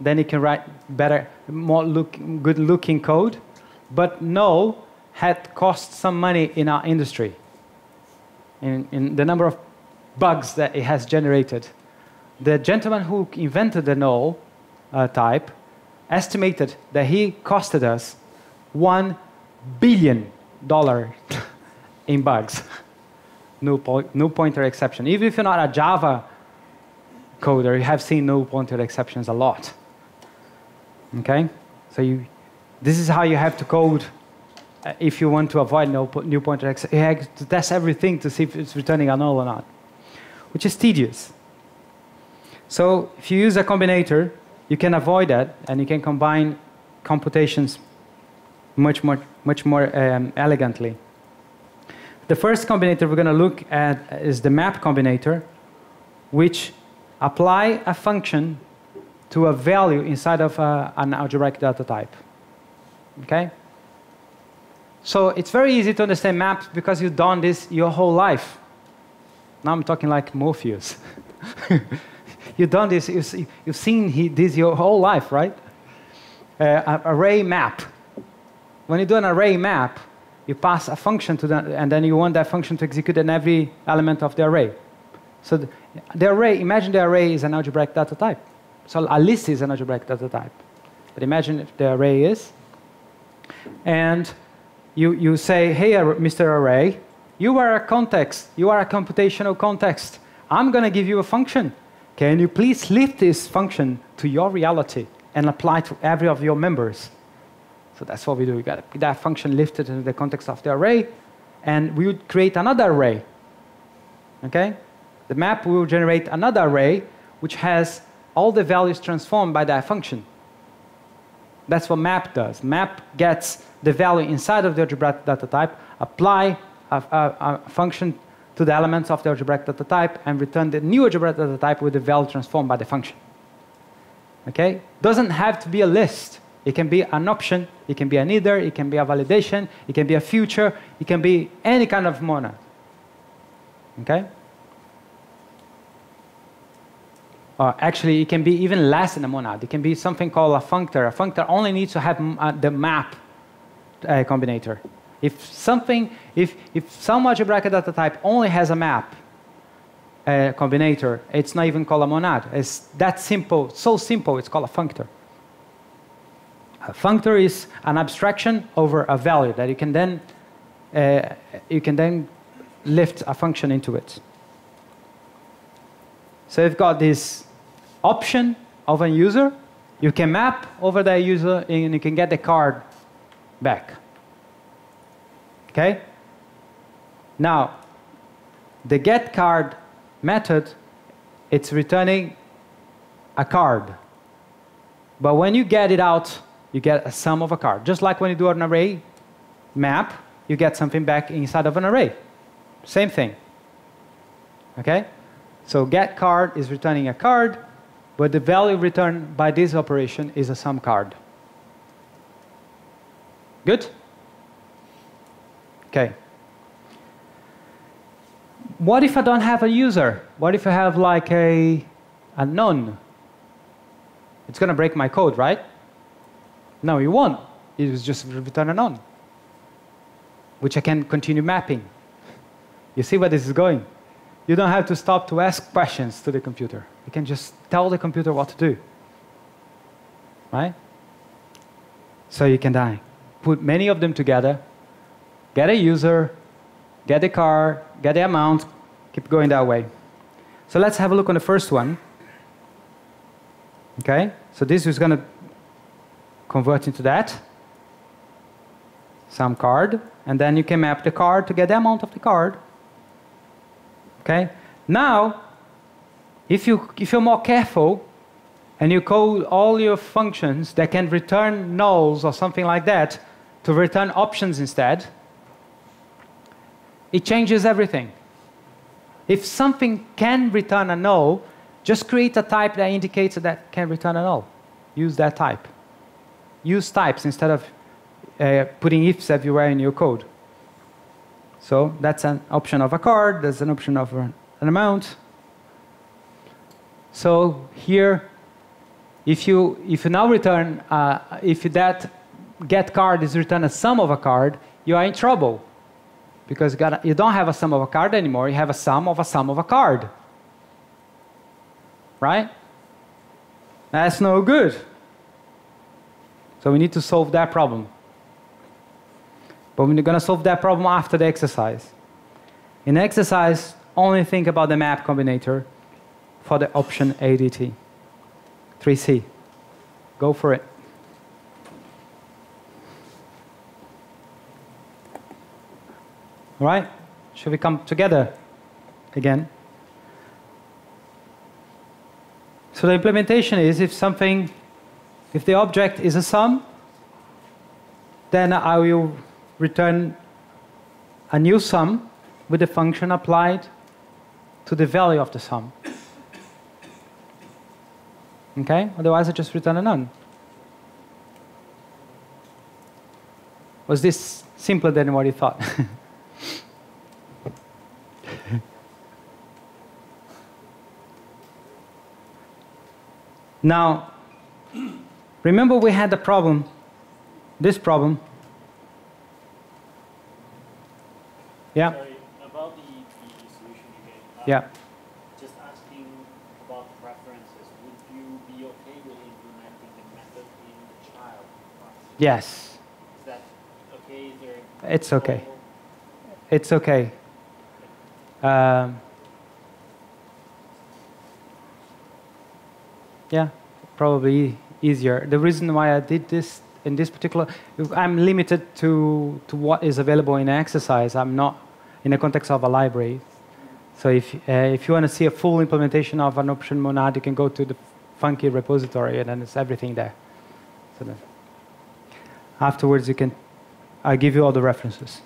Then it can write better, more look, good looking code. But null had cost some money in our industry, in, in the number of bugs that it has generated. The gentleman who invented the null uh, type estimated that he costed us one billion dollar in bugs. null, po null pointer exception. Even if you're not a Java coder, you have seen null pointer exceptions a lot. Okay? So you, this is how you have to code if you want to avoid null, null pointer exception. You have to test everything to see if it's returning a null or not, which is tedious. So if you use a combinator, you can avoid that, and you can combine computations much more, much more um, elegantly. The first combinator we're going to look at is the map combinator, which apply a function to a value inside of a, uh, an algebraic data type. Okay? So it's very easy to understand maps because you've done this your whole life. Now I'm talking like Morpheus. you've done this, you've, seen this your whole life, right? Uh, array map when you do an array map, you pass a function to that, and then you want that function to execute in every element of the array. So the, the array, imagine the array is an algebraic data type. So a list is an algebraic data type. But imagine if the array is, and you, you say, hey, uh, Mr. Array, you are a context, you are a computational context. I'm going to give you a function. Can you please lift this function to your reality and apply to every of your members? So that's what we do. We got that function lifted into the context of the array, and we would create another array. Okay? The map will generate another array which has all the values transformed by that function. That's what map does. Map gets the value inside of the algebraic data type, apply a, a, a function to the elements of the algebraic data type, and return the new algebraic data type with the value transformed by the function. Okay? Doesn't have to be a list. It can be an option, it can be an either, it can be a validation, it can be a future, it can be any kind of monad. Okay? Uh, actually, it can be even less than a monad. It can be something called a functor. A functor only needs to have uh, the map uh, combinator. If something, if, if some algebraic data type only has a map uh, combinator, it's not even called a monad. It's that simple, so simple, it's called a functor. A functor is an abstraction over a value that you can then, uh, you can then lift a function into it. So you've got this option of a user. You can map over that user and you can get the card back. Okay? Now, the get card method, it's returning a card. But when you get it out, you get a some of a card. Just like when you do an array map, you get something back inside of an array. Same thing. Okay? So get card is returning a card, but the value returned by this operation is a some card. Good? Okay. What if I don't have a user? What if I have like a, a none? It's going to break my code, right? No, it won't. It was just return a none, which I can continue mapping. You see where this is going? You don't have to stop to ask questions to the computer. You can just tell the computer what to do. Right? So you can die. Put many of them together, get a user, get the car, get the amount, keep going that way. So let's have a look on the first one. Okay? So this is going to convert into that. Some card. And then you can map the card to get the amount of the card. Okay? Now, if, you, if you're more careful and you code all your functions that can return nulls or something like that to return options instead, it changes everything. If something can return a null, just create a type that indicates that can return a null. Use that type. Use types instead of uh, putting ifs everywhere in your code. So that's an option of a card, that's an option of an amount. So here, if you, if you now return, uh, if that get card is return a some of a card, you are in trouble. Because you, got you don't have a some of a card anymore, you have a some of a some of a card. Right? That's no good. So we need to solve that problem. But we're going to solve that problem after the exercise. In exercise, only think about the map combinator for the option ADT. 3C. Go for it. All right? Should we come together again? So the implementation is if something, if the object is a some, then I will return a new some with the function applied to the value of the some. Okay? Otherwise, I just return a none. Was this simpler than what you thought? now, remember we had the problem, this problem, Yeah. Sorry, about the, the solution you gave. um, Yeah. Just asking about preferences. Would you be okay with implementing the method in the child class? Yes. Is that okay? Is there? It's okay. It's okay. Um, yeah, probably easier. The reason why I did this in this particular, I'm limited to, to what is available in exercise. I'm not in the context of a library. So if, uh, if you want to see a full implementation of an option monad, you can go to the funky repository and then it's everything there. So then afterwards you can, I'll give you all the references.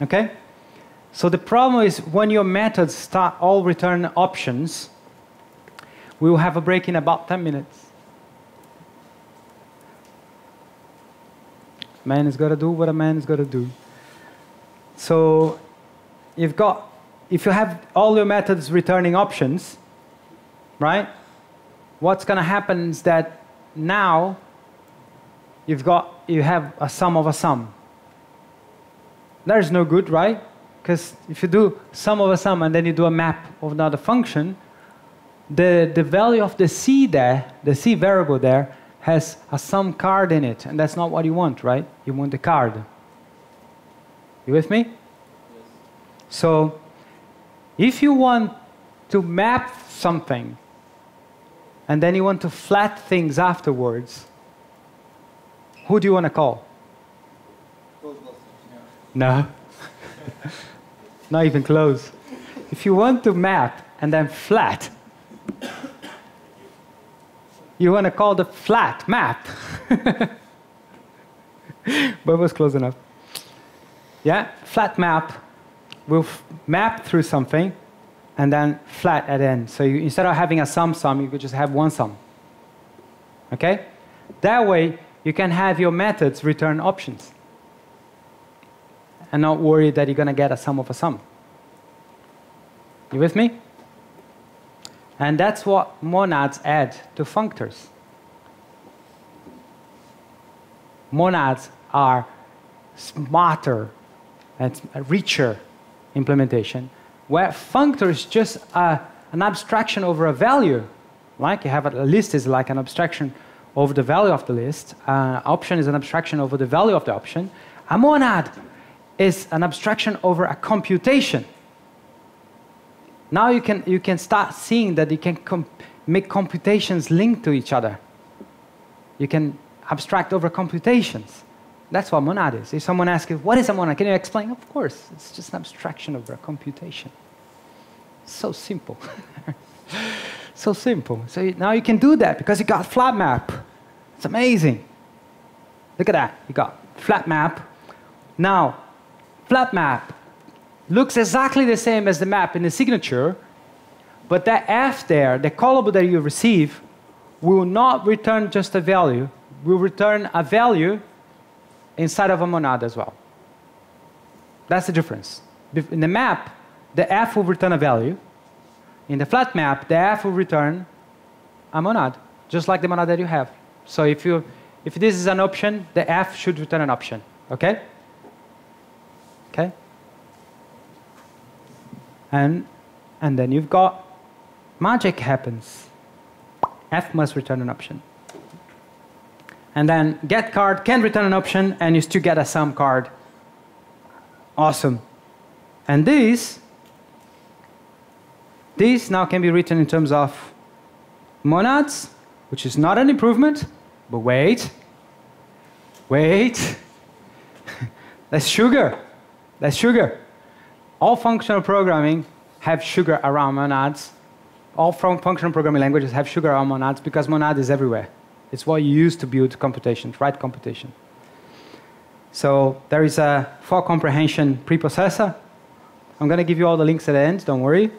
Okay? So the problem is when your methods start all return options, we will have a break in about 10 minutes. Man has got to do what a man has got to do. So you've got, if you have all your methods returning options, right? What's going to happen is that now you've got, you have a some of a some. That is no good, right? Because if you do some of a some and then you do a map of another function, the, the value of the c there, the c variable there, has a some card in it, and that's not what you want, right? You want the card. You with me? So, if you want to map something, and then you want to flat things afterwards, who do you want to call? No. Not even close. If you want to map and then flat, you want to call the flat map. but it was close enough. Yeah, flat map will map through something and then flat at the end. So you, instead of having a some some, you could just have one some. Okay? That way, you can have your methods return options and not worry that you're going to get a some of a some. You with me? And that's what monads add to functors. Monads are smarter and richer implementation, where functor is just an abstraction over a value. Like you have a, a list is like an abstraction over the value of the list. Uh, option is an abstraction over the value of the option. A monad is an abstraction over a computation. Now you can, you can start seeing that you can com- make computations linked to each other. You can abstract over computations. That's what monad is. If someone asks you, what is a monad? Can you explain? Of course, it's just an abstraction over a computation. So simple. so simple. So now you can do that because you got flat map. It's amazing. Look at that. You got flat map. Now, flat map looks exactly the same as the map in the signature, but that f there, the callable that you receive, will not return just a value, will return a value inside of a monad as well. That's the difference. In the map, the f will return a value. In the flat map, the f will return a monad, just like the monad that you have. So if, you, if this is an option, the f should return an option. Okay? Okay? And, and then you've got magic happens. F must return an option. And then get card can return an option, and you still get a some card. Awesome. And this, this now can be written in terms of monads, which is not an improvement, but wait, wait. That's sugar. That's sugar. All functional programming have sugar around monads. All fun- functional programming languages have sugar around monads because monad is everywhere. It's what you use to build computation, write computation. So there is a for comprehension preprocessor. I'm going to give you all the links at the end, don't worry.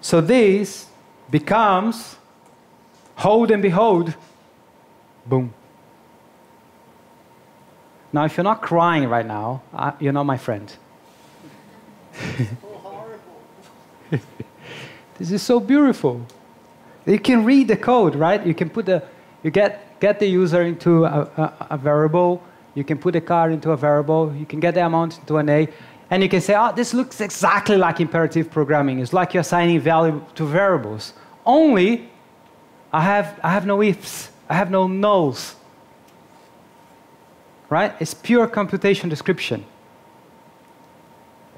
So this becomes, hold and behold, boom. Now, if you're not crying right now, uh, you're not my friend. This is so beautiful. You can read the code, right? You can put the, you get, get the user into a, a, a variable. You can put a card into a variable. You can get the amount into an A. And you can say, oh, this looks exactly like imperative programming. It's like you're assigning value to variables. Only I have, I have no ifs, I have no nulls. Right? It's pure computation description.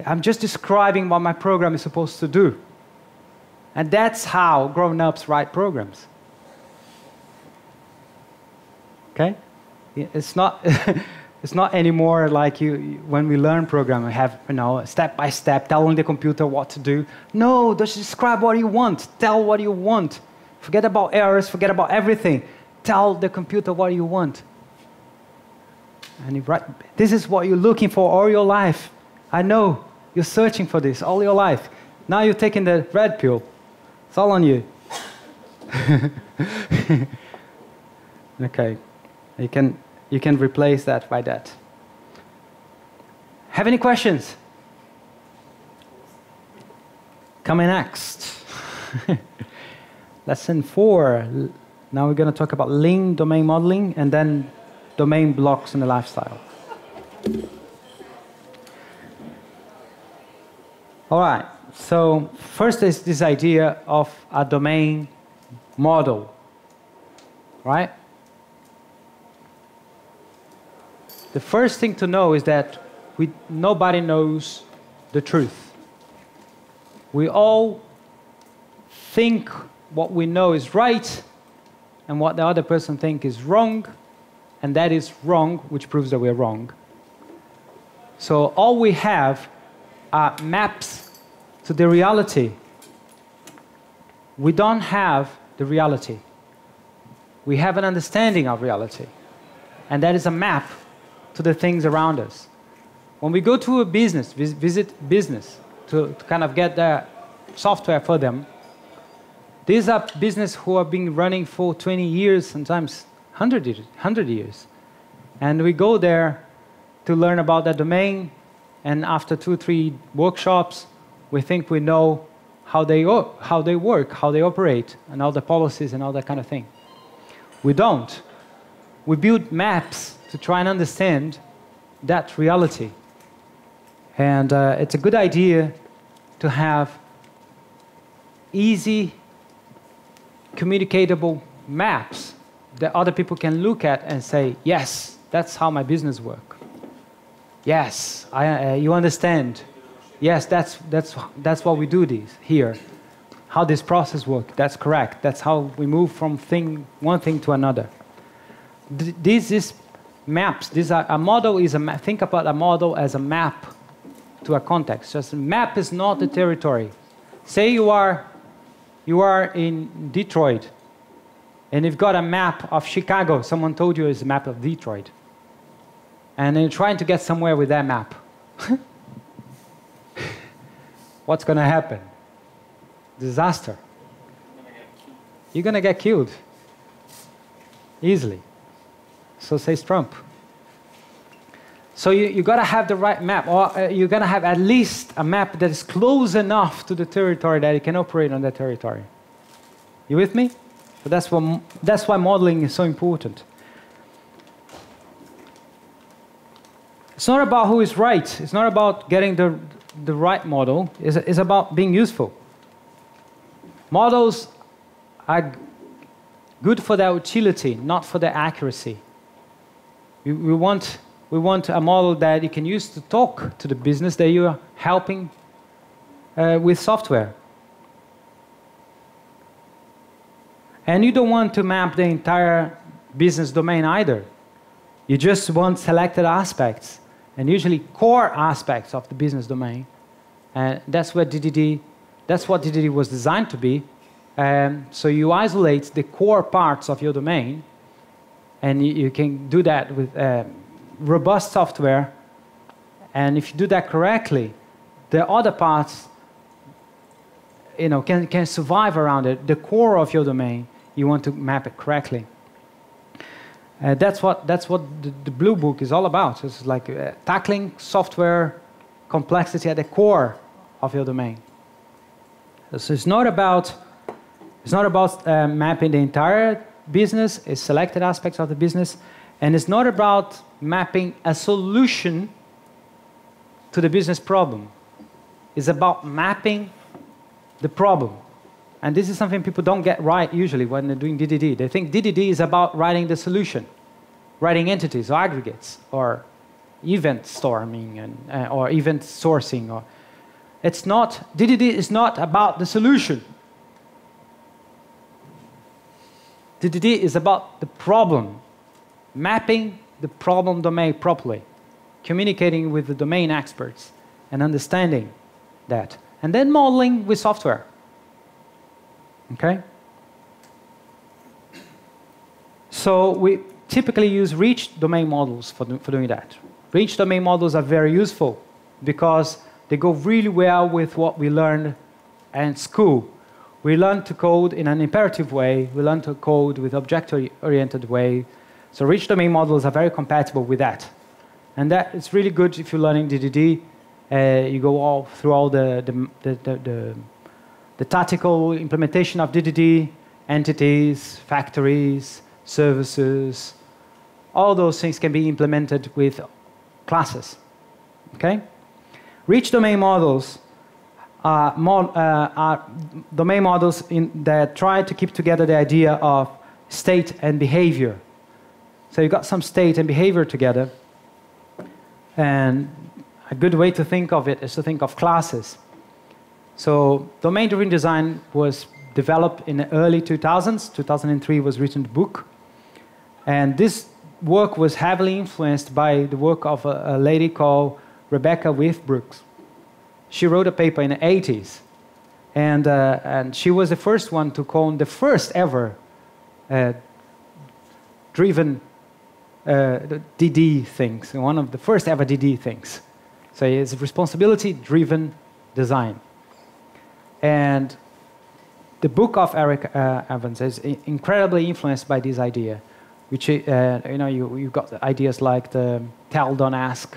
I'm just describing what my program is supposed to do. And that's how grown ups write programs. Okay? It's not, it's not anymore like you, when we learn programming, we have you know, step by step, telling the computer what to do. No, just describe what you want, tell what you want. Forget about errors, forget about everything. Tell the computer what you want. And you write, this is what you're looking for all your life. I know you're searching for this all your life. Now you're taking the red pill. It's all on you. okay. You can, you can replace that by that. Have any questions? Coming next. Lesson four. Now we're going to talk about lean domain modeling and then domain blocks in the lifestyle. All right. So first is this idea of a domain model, right? The first thing to know is that we, nobody knows the truth. We all think what we know is right and what the other person thinks is wrong, and that is wrong, which proves that we're wrong. So all we have are maps to the reality. We don't have the reality. We have an understanding of reality, and that is a map to the things around us. When we go to a business, visit business to, to kind of get the software for them, these are business who have been running for 20 years, sometimes 100 years, 100 years. And we go there to learn about that domain, and after two, three workshops, we think we know how they, how they work, how they operate, and all the policies and all that kind of thing. We don't. We build maps to try and understand that reality. And uh, it's a good idea to have easy, communicatable maps that other people can look at and say, yes, that's how my business work. Yes, I, uh, you understand. Yes, that's, that's, that's what we do this here. How this process works, that's correct. That's how we move from thing, one thing to another. Th this is maps. This a, a model is a. Think about a model as a map to a context. Just a map is not the territory. Say you are, you are in Detroit, and you've got a map of Chicago. Someone told you it's a map of Detroit. And you're trying to get somewhere with that map. What's going to happen? Disaster. You're going to get killed. Easily. So says Trump. So you, you got to have the right map, or uh, you're going to have at least a map that is close enough to the territory that you can operate on that territory. You with me? So that's, what, that's why modeling is so important. It's not about who is right. It's not about getting the, the right model. is, it's about being useful. Models are good for their utility, not for their accuracy. We, we, want, we want a model that you can use to talk to the business that you are helping uh, with software. And you don't want to map the entire business domain either. You just want selected aspects, and usually core aspects of the business domain. And that's where DDD, that's what DDD was designed to be. Um, so you isolate the core parts of your domain and you, you can do that with uh, robust software. And if you do that correctly, the other parts you know, can, can survive around it. The core of your domain, you want to map it correctly. Uh, that's what, that's what the, the, Blue Book is all about. It's like uh, tackling software complexity at the core of your domain. So it's not about, it's not about uh, mapping the entire business, it's selected aspects of the business, and it's not about mapping a solution to the business problem. It's about mapping the problem. And this is something people don't get right usually when they're doing DDD. They think DDD is about writing the solution, writing entities or aggregates or event storming and, uh, or event sourcing. Or it's not, DDD is not about the solution. DDD is about the problem, mapping the problem domain properly, communicating with the domain experts and understanding that, and then modeling with software. Okay? So we typically use rich domain models for, do, for doing that. Rich domain models are very useful because they go really well with what we learned in school. We learn to code in an imperative way. We learn to code with object-oriented way. So rich domain models are very compatible with that. And that is really good if you're learning DDD. Uh, you go all through all the, the, the, the, the tactical implementation of DDD, entities, factories, services. All those things can be implemented with classes. Okay? Rich domain models are, mod, uh, are domain models in, that try to keep together the idea of state and behavior. So you've got some state and behavior together. And a good way to think of it is to think of classes. So domain-driven design was developed in the early 2000s. 2003 was written the book. And this work was heavily influenced by the work of a, a lady called Rebecca Wirfs-Brock. She wrote a paper in the 80s. And, uh, and she was the first one to coin the first ever uh, driven uh, DD things, one of the first ever DD things. So it's responsibility driven design. And the book of Eric uh, Evans is incredibly influenced by this idea, which, uh, you know, you, you've got ideas like the tell, don't ask.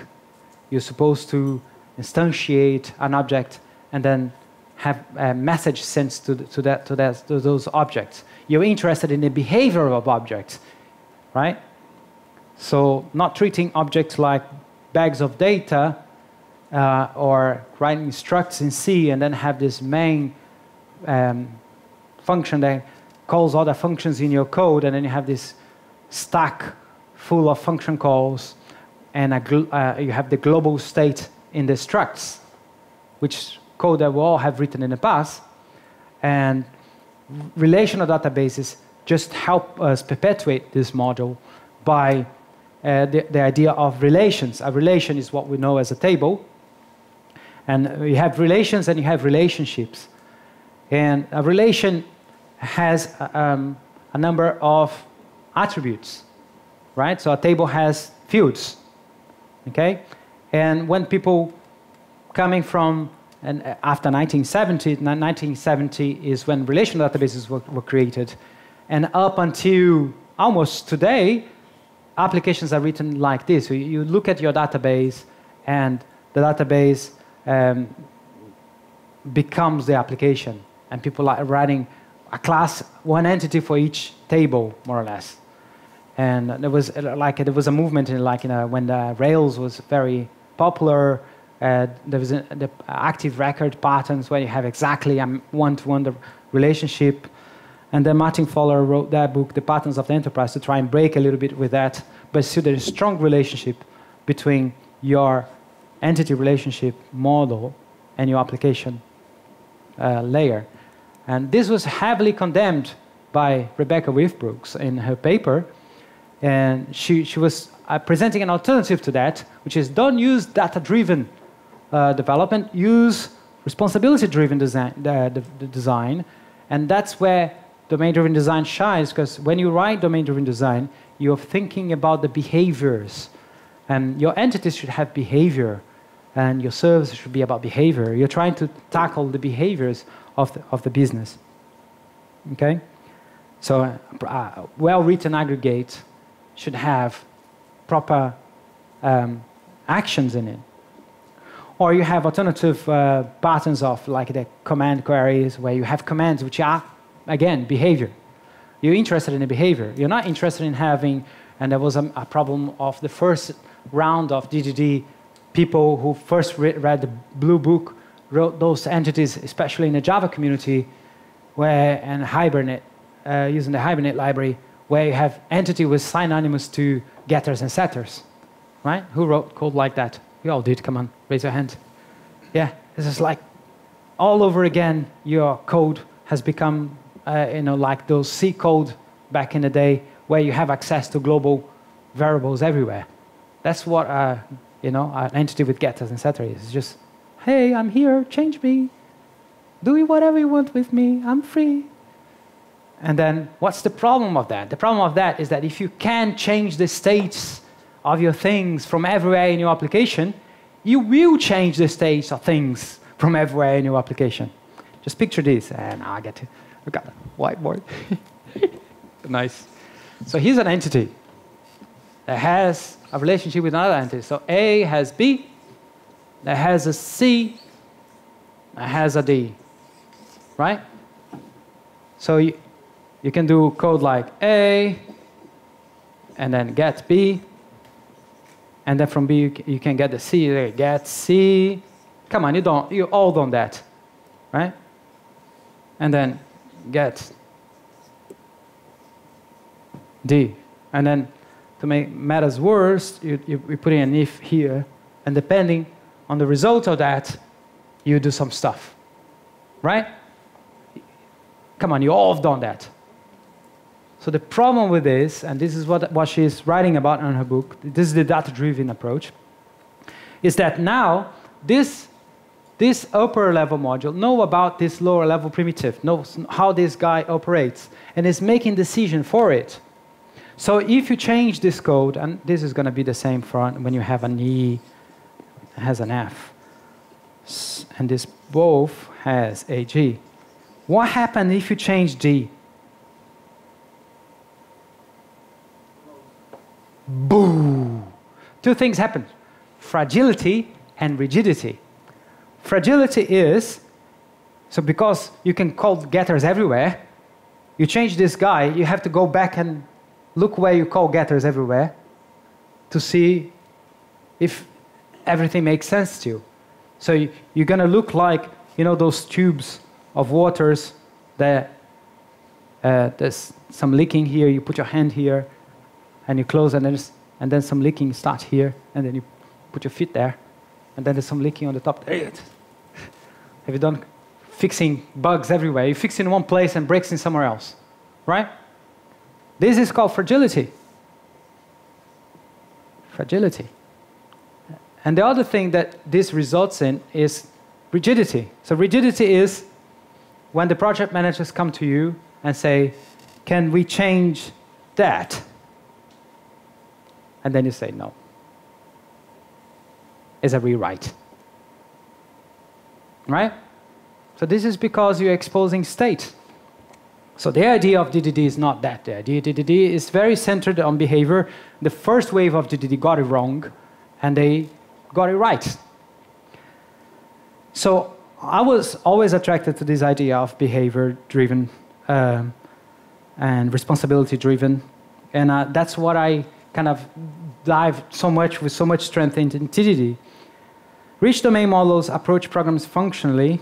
You're supposed to instantiate an object and then have a message sent to, to, that, to, that, to those objects. You're interested in the behavior of objects, right? So not treating objects like bags of data uh, or writing structs in C and then have this main um, function that calls other functions in your code, and then you have this stack full of function calls, and uh, you have the global state in the structs, which code that we all have written in the past. And relational databases just help us perpetuate this model by uh, the, the idea of relations. A relation is what we know as a table. And you have relations and you have relationships. And a relation has um, a number of attributes, right? So a table has fields, okay? And when people coming from and after 1970, 1970 is when relational databases were, were created. And up until almost today, applications are written like this. So you look at your database, and the database um, becomes the application. And people are writing a class, one entity for each table, more or less. And there was like there was a movement in like you know, when the Rails was very popular. Uh, there was a, the active record patterns where you have exactly a one-to-one relationship. And then Martin Fowler wrote that book, The Patterns of the Enterprise, to try and break a little bit with that. But still, there's a strong relationship between your entity relationship model and your application uh, layer. And this was heavily condemned by Rebecca Wirfs-Brock in her paper. And she, she was uh, presenting an alternative to that, which is don't use data driven uh, development, use responsibility driven design, uh, the, the design. And that's where domain driven design shines, because when you write domain driven design, you're thinking about the behaviors. And your entities should have behavior, and your service should be about behavior. You're trying to tackle the behaviors of the, of the business. Okay? So, uh, well written aggregate should have proper um, actions in it. Or you have alternative uh, patterns of like the command queries where you have commands which are, again, behavior. You're interested in the behavior. You're not interested in having, and there was a, a problem of the first round of DDD people who first re- read the Blue Book wrote those entities, especially in the Java community, where and Hibernate, uh, using the Hibernate library, where you have entity with synonymous to getters and setters, right? Who wrote code like that? You all did. Come on, raise your hand. Yeah, this is like all over again. Your code has become, uh, you know, like those C code back in the day, where you have access to global variables everywhere. That's what, uh, you know, an entity with getters and setters. It's just, hey, I'm here, change me. Do whatever you want with me, I'm free. And then what's the problem of that? The problem of that is that if you can change the states of your things from everywhere in your application, you will change the states of things from everywhere in your application. Just picture this, eh, and I get it. I got a whiteboard. nice. So here's an entity that has a relationship with another entity. So A has B, that has a C, that has a D, right? So you, you can do code like A, and then get B, and then from B you, you can get the C, get C. Come on, you don't, you all done that, right? And then get D. And then to make matters worse, you, you, you put in an if here, and depending on the result of that, you do some stuff, right? Come on, you all have done that. So the problem with this, and this is what, what she's writing about in her book, this is the data-driven approach, is that now this, this upper level module know about this lower level primitive, knows how this guy operates, and is making decision for it. So if you change this code, and this is going to be the same for when you have an E, has an F, and this both has a G. What happens if you change D? Boo! Two things happen fragility and rigidity. Fragility is so because you can call getters everywhere, you change this guy, you have to go back and look where you call getters everywhere to see if everything makes sense to you. So you- you're gonna look like you know those tubes of waters that uh, there's some leaking here. You put your hand here, and you close, and then there's- and then some leaking starts here, and then you put your feet there, and then there's some leaking on the top. Have you done fixing bugs everywhere? You fix in one place and breaks in somewhere else, right? This is called fragility. Fragility. And the other thing that this results in is rigidity. So, rigidity is when the project managers come to you and say, Can we change that? And then you say, No. It's a rewrite. Right? So, this is because you're exposing state. So the idea of DDD is not that. The idea of DDD is very centered on behavior. The first wave of DDD got it wrong, and they got it right. So I was always attracted to this idea of behavior-driven um, and responsibility-driven, and uh, that's what I kind of dive so much with so much strength into DDD. Rich domain models approach programs functionally.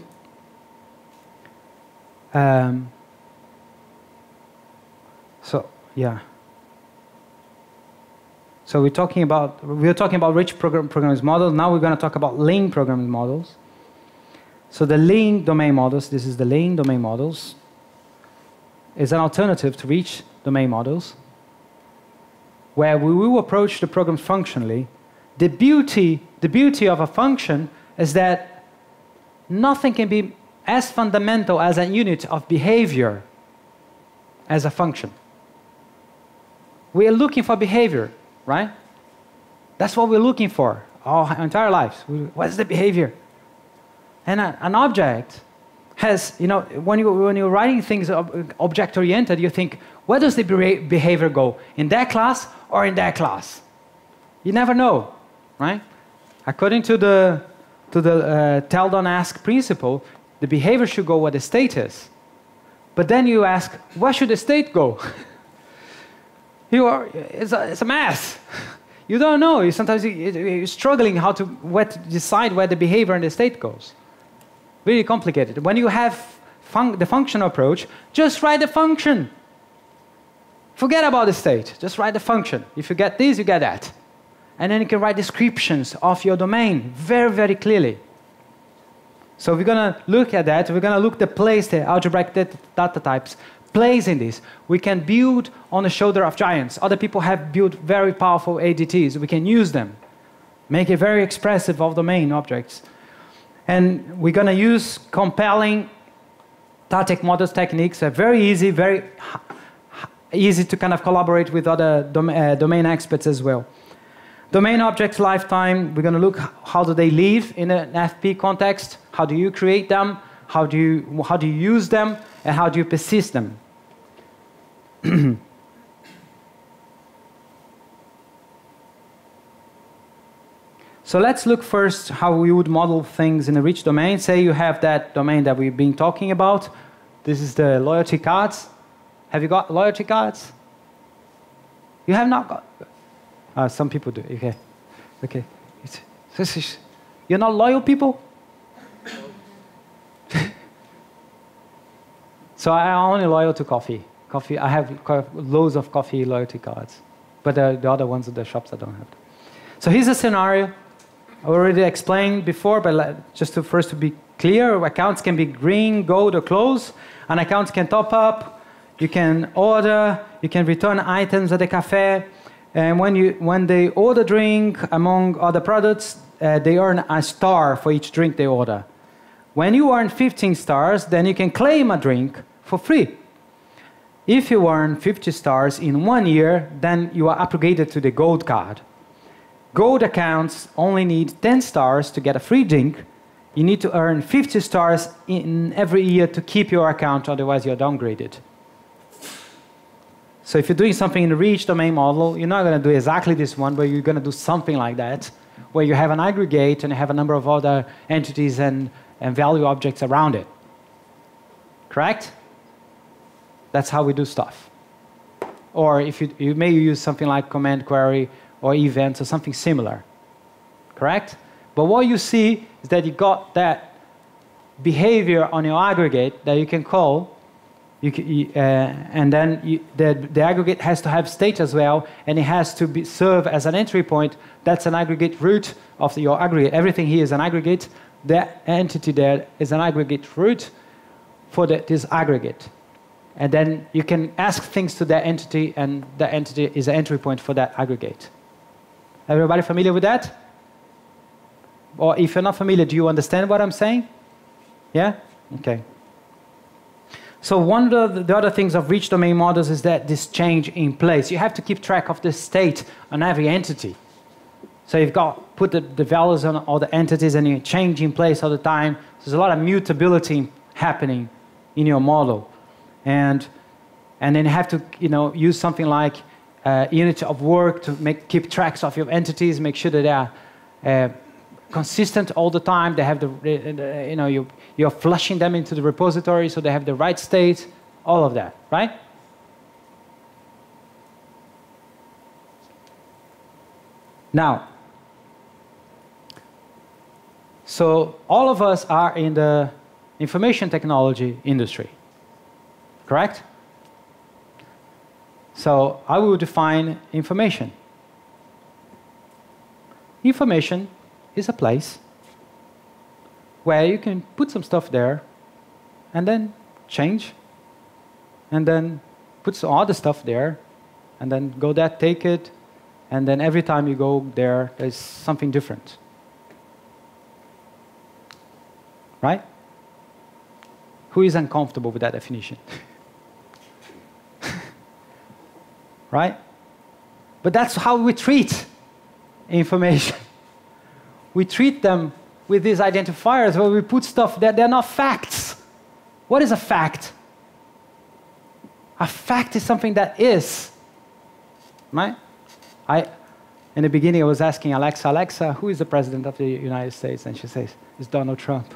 Um, yeah. So we're talking about we're talking about rich program programming models. Now we're going to talk about lean programming models. So the lean domain models. This is the lean domain models. Is an alternative to rich domain models, where we will approach the program functionally. The beauty the beauty of a function is that nothing can be as fundamental as a unit of behavior as a function. We are looking for behavior, right? That's what we're looking for our entire lives. What's the behavior? And an object has, you know, when, you, when you're writing things object oriented, you think, where does the behavior go? In that class or in that class? You never know, right? According to the, to the uh, tell, don't ask principle, the behavior should go where the state is. But then you ask, where should the state go? you are, it's, a, it's a mess. You don't know. You sometimes you- you- you're struggling how to what to decide where the behavior and the state goes. Really complicated. When you have fun- the function approach, just write the function. Forget about the state. Just write the function. If you get this, you get that. And then you can write descriptions of your domain very, very clearly. So we're going to look at that. We're going to look the place the algebraic data types plays in this. We can build on the shoulder of giants. Other people have built very powerful ADTs. We can use them, make it very expressive of domain objects. And we're going to use compelling static models techniques. Are very easy, very easy to kind of collaborate with other dom- uh, domain experts as well. Domain objects lifetime, we're going to look how do they live in an FP context, how do you create them, how do you, how do you use them, and how do you persist them. so let's look first how we would model things in a rich domain. Say you have that domain that we've been talking about. This is the loyalty cards. Have you got loyalty cards? You have not got. Uh, some people do. Okay. Okay. It's, you're not loyal people? So I'm only loyal to coffee. Coffee. I have loads of coffee loyalty cards, but uh, the other ones at the shops I don't have. So here's a scenario. I already explained before, but just to first to be clear, accounts can be green, gold, or close. An account can top up. You can order. You can return items at the cafe. And when, you, when they order drink, among other products, uh, they earn a star for each drink they order. When you earn 15 stars, then you can claim a drink for free. If you earn 50 stars in one year, then you are upgraded to the gold card. Gold accounts only need 10 stars to get a free drink. You need to earn 50 stars in every year to keep your account, otherwise, you're downgraded. So if you're doing something in the rich domain model, you're not going to do exactly this one, but you're going to do something like that, where you have an aggregate and you have a number of other entities and, and value objects around it. Correct? That's how we do stuff. Or if you, you may use something like command query or events or something similar. Correct? But what you see is that you got that behavior on your aggregate that you can call you, ca- you, uh, and then you, the, the aggregate has to have state as well, and it has to be, serve as an entry point. That's an aggregate root of the, your aggregate. Everything here is an aggregate. That entity there is an aggregate root for the, this aggregate. And then you can ask things to that entity, and that entity is an entry point for that aggregate. Everybody familiar with that? Or if you're not familiar, do you understand what I'm saying? Yeah? Okay. So one of the, the other things of rich domain models is that this change in place. You have to keep track of the state on every entity. So you've got put the, the values on all the entities and you change in place all the time. So There's a lot of mutability happening in your model. And, and then have to you know, use something like uh, unit of work to make, keep tracks of your entities, make sure that they are uh, consistent all the time. They have the- you know, you, you're flushing them into the repository so they have the right state, all of that, right? Now, so all of us are in the information technology industry, correct? So I will define information. Information is a place where you can put some stuff there and then change and then put some other stuff there and then go there, take it, and then every time you go there, there's something different. Right? Who is uncomfortable with that definition? right? But that's how we treat information. We treat them with these identifiers where we put stuff that they're not facts. What is a fact? A fact is something that is. Right? I, in the beginning, I was asking Alexa, Alexa, who is the president of the United States? And she says, it's Donald Trump.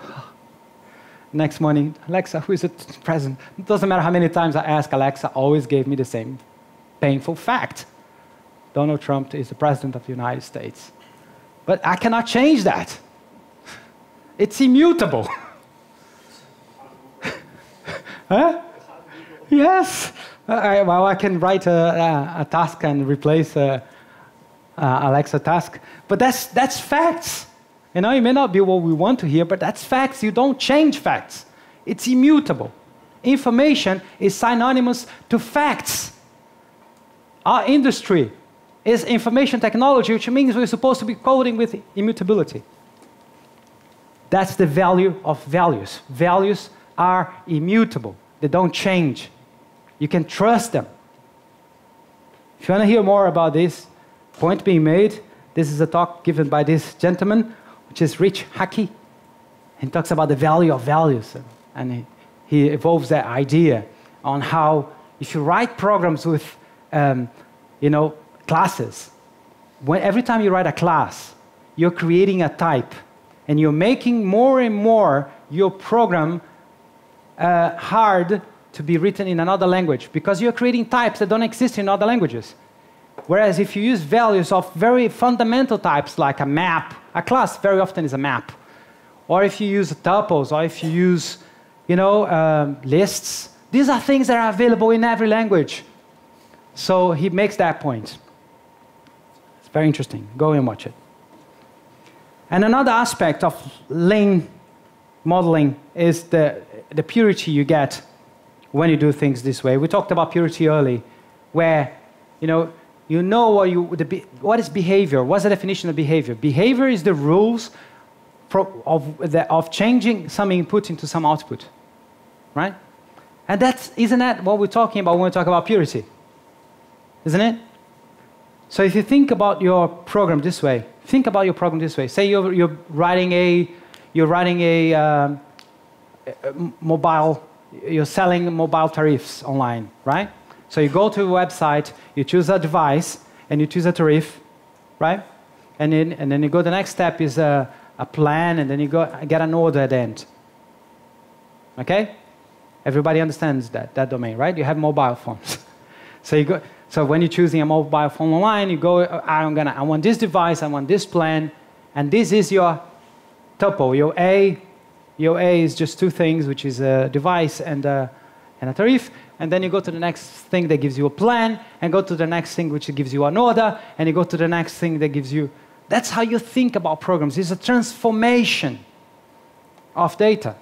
Next morning, Alexa, who is the president? It doesn't matter how many times I ask, Alexa always gave me the same painful fact. Donald Trump is the president of the United States. But I cannot change that. It's immutable. huh? Yes. I, well, I can write a, a, task and replace a, a Alexa task, but that's, that's facts. You know, it may not be what we want to hear, but that's facts. You don't change facts. It's immutable. Information is synonymous to facts. Our industry is information technology, which means we're supposed to be coding with immutability. That's the value of values. Values are immutable, they don't change. You can trust them. If you want to hear more about this, point being made, this is a talk given by this gentleman, which is Rich Hickey. He talks about the value of values. And he, he evolves that idea on how if you write programs with, um, you know, classes, when, every time you write a class, you're creating a type and you're making more and more your program uh, hard to be written in another language because you're creating types that don't exist in other languages. Whereas if you use values of very fundamental types like a map, a class very often is a map, or if you use tuples, or if you use, you know, um, lists, these are things that are available in every language. So he makes that point. It's very interesting. Go and watch it. And another aspect of lean modeling is the, the purity you get when you do things this way. We talked about purity early, where you know you know what you the, what is behavior. What's the definition of behavior? Behavior is the rules for, of, the, of changing some input into some output, right? And that's isn't that what we're talking about when we talk about purity? Isn't it? So if you think about your program this way, think about your program this way. Say you're, you're writing a, you're writing a, um, a mobile, you're selling mobile tariffs online, right? So you go to a website, you choose a device, and you choose a tariff, right? And then, and then you go, the next step is a, a plan, and then you go get an order at the end. Okay? Everybody understands that, that domain, right? You have mobile phones. so you go, so when you're choosing a mobile phone online, you go, I'm gonna, I want this device, I want this plan, and this is your tuple. Your A, your A is just two things, which is a device and a, and a tariff. And then you go to the next thing that gives you a plan, and go to the next thing which gives you an order, and you go to the next thing that gives you. That's how you think about programs. It's a transformation of data.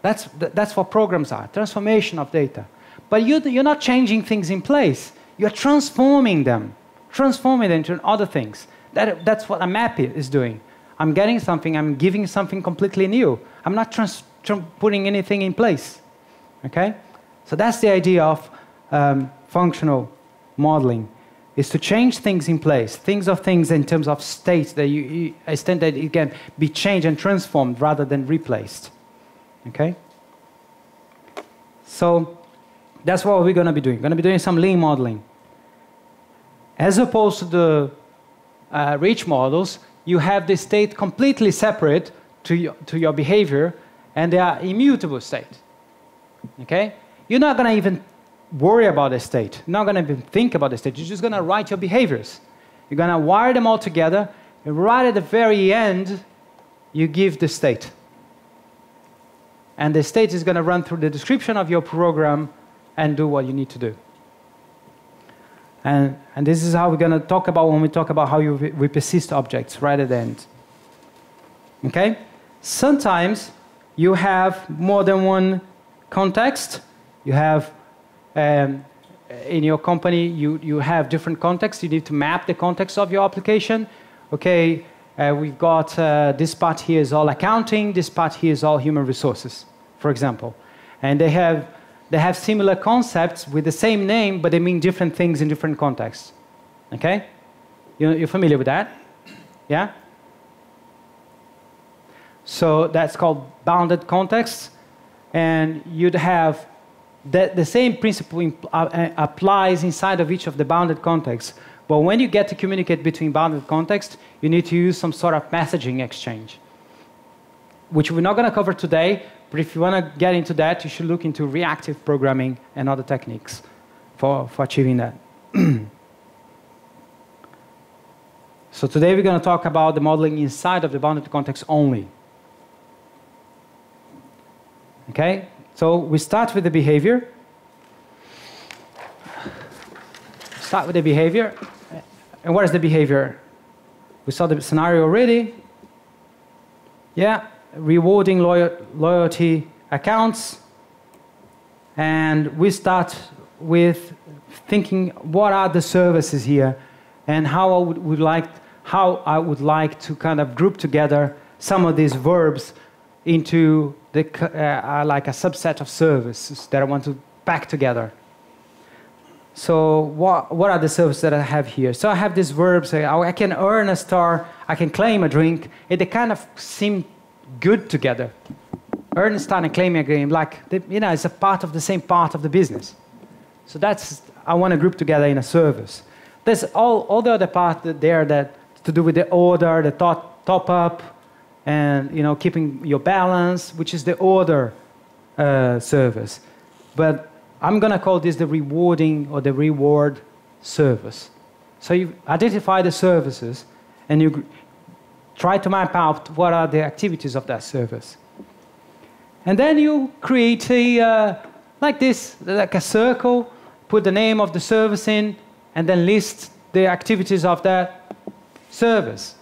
That's, that's what programs are transformation of data. But you, you're not changing things in place, you're transforming them, transforming them into other things. That, that's what a map is doing. I'm getting something, I'm giving something completely new. I'm not trans, putting anything in place. Okay? So that's the idea of um, functional modeling is to change things in place, things of things in terms of states that you, you that it can be changed and transformed rather than replaced. Okay? So that's what we're going to be doing. We're going to be doing some lean modeling. As opposed to the uh, rich models, you have the state completely separate to your, to your behavior, and they are immutable state. Okay? You're not going to even worry about the state. You're not going to even think about the state. You're just going to write your behaviors. You're going to wire them all together, and right at the very end, you give the state. And the state is going to run through the description of your program and do what you need to do. And, and this is how we're going to talk about when we talk about how you we persist objects right at the end. Okay? Sometimes you have more than one context. You have, um, in your company, you, you have different contexts. You need to map the context of your application. Okay, uh, we've got uh, this part here is all accounting, this part here is all human resources, for example. And they have they have similar concepts with the same name, but they mean different things in different contexts. Okay? You're familiar with that? Yeah? So that's called bounded context. And you'd have the, the same principle uh, uh, applies inside of each of the bounded contexts. But when you get to communicate between bounded contexts, you need to use some sort of messaging exchange, which we're not going to cover today, but if you want to get into that, you should look into reactive programming and other techniques for, for achieving that. so today we're going to talk about the modeling inside of the bounded context only. Okay? So we start with the behavior. Start with the behavior. And what is the behavior? We saw the scenario already. Yeah, rewarding loyal, loyalty accounts. And we start with thinking what are the services here and how I would, would like how I would like to kind of group together some of these verbs into the, uh, like a subset of services that I want to pack together. So what, what are the services that I have here? So I have these verbs. I can earn a star. I can claim a drink. It, they kind of seem good together. A and claiming a drink, like they, you know, it's a part of the same part of the business. So that's I want to group together in a service. There's all, all the other part there that to do with the order, the top, top up, and you know keeping your balance, which is the order uh, service. But I'm going to call this the rewarding or the reward service. So you identify the services and you try to map out what are the activities of that service. And then you create a, uh, like this, like a circle, put the name of the service in, and then list the activities of that service.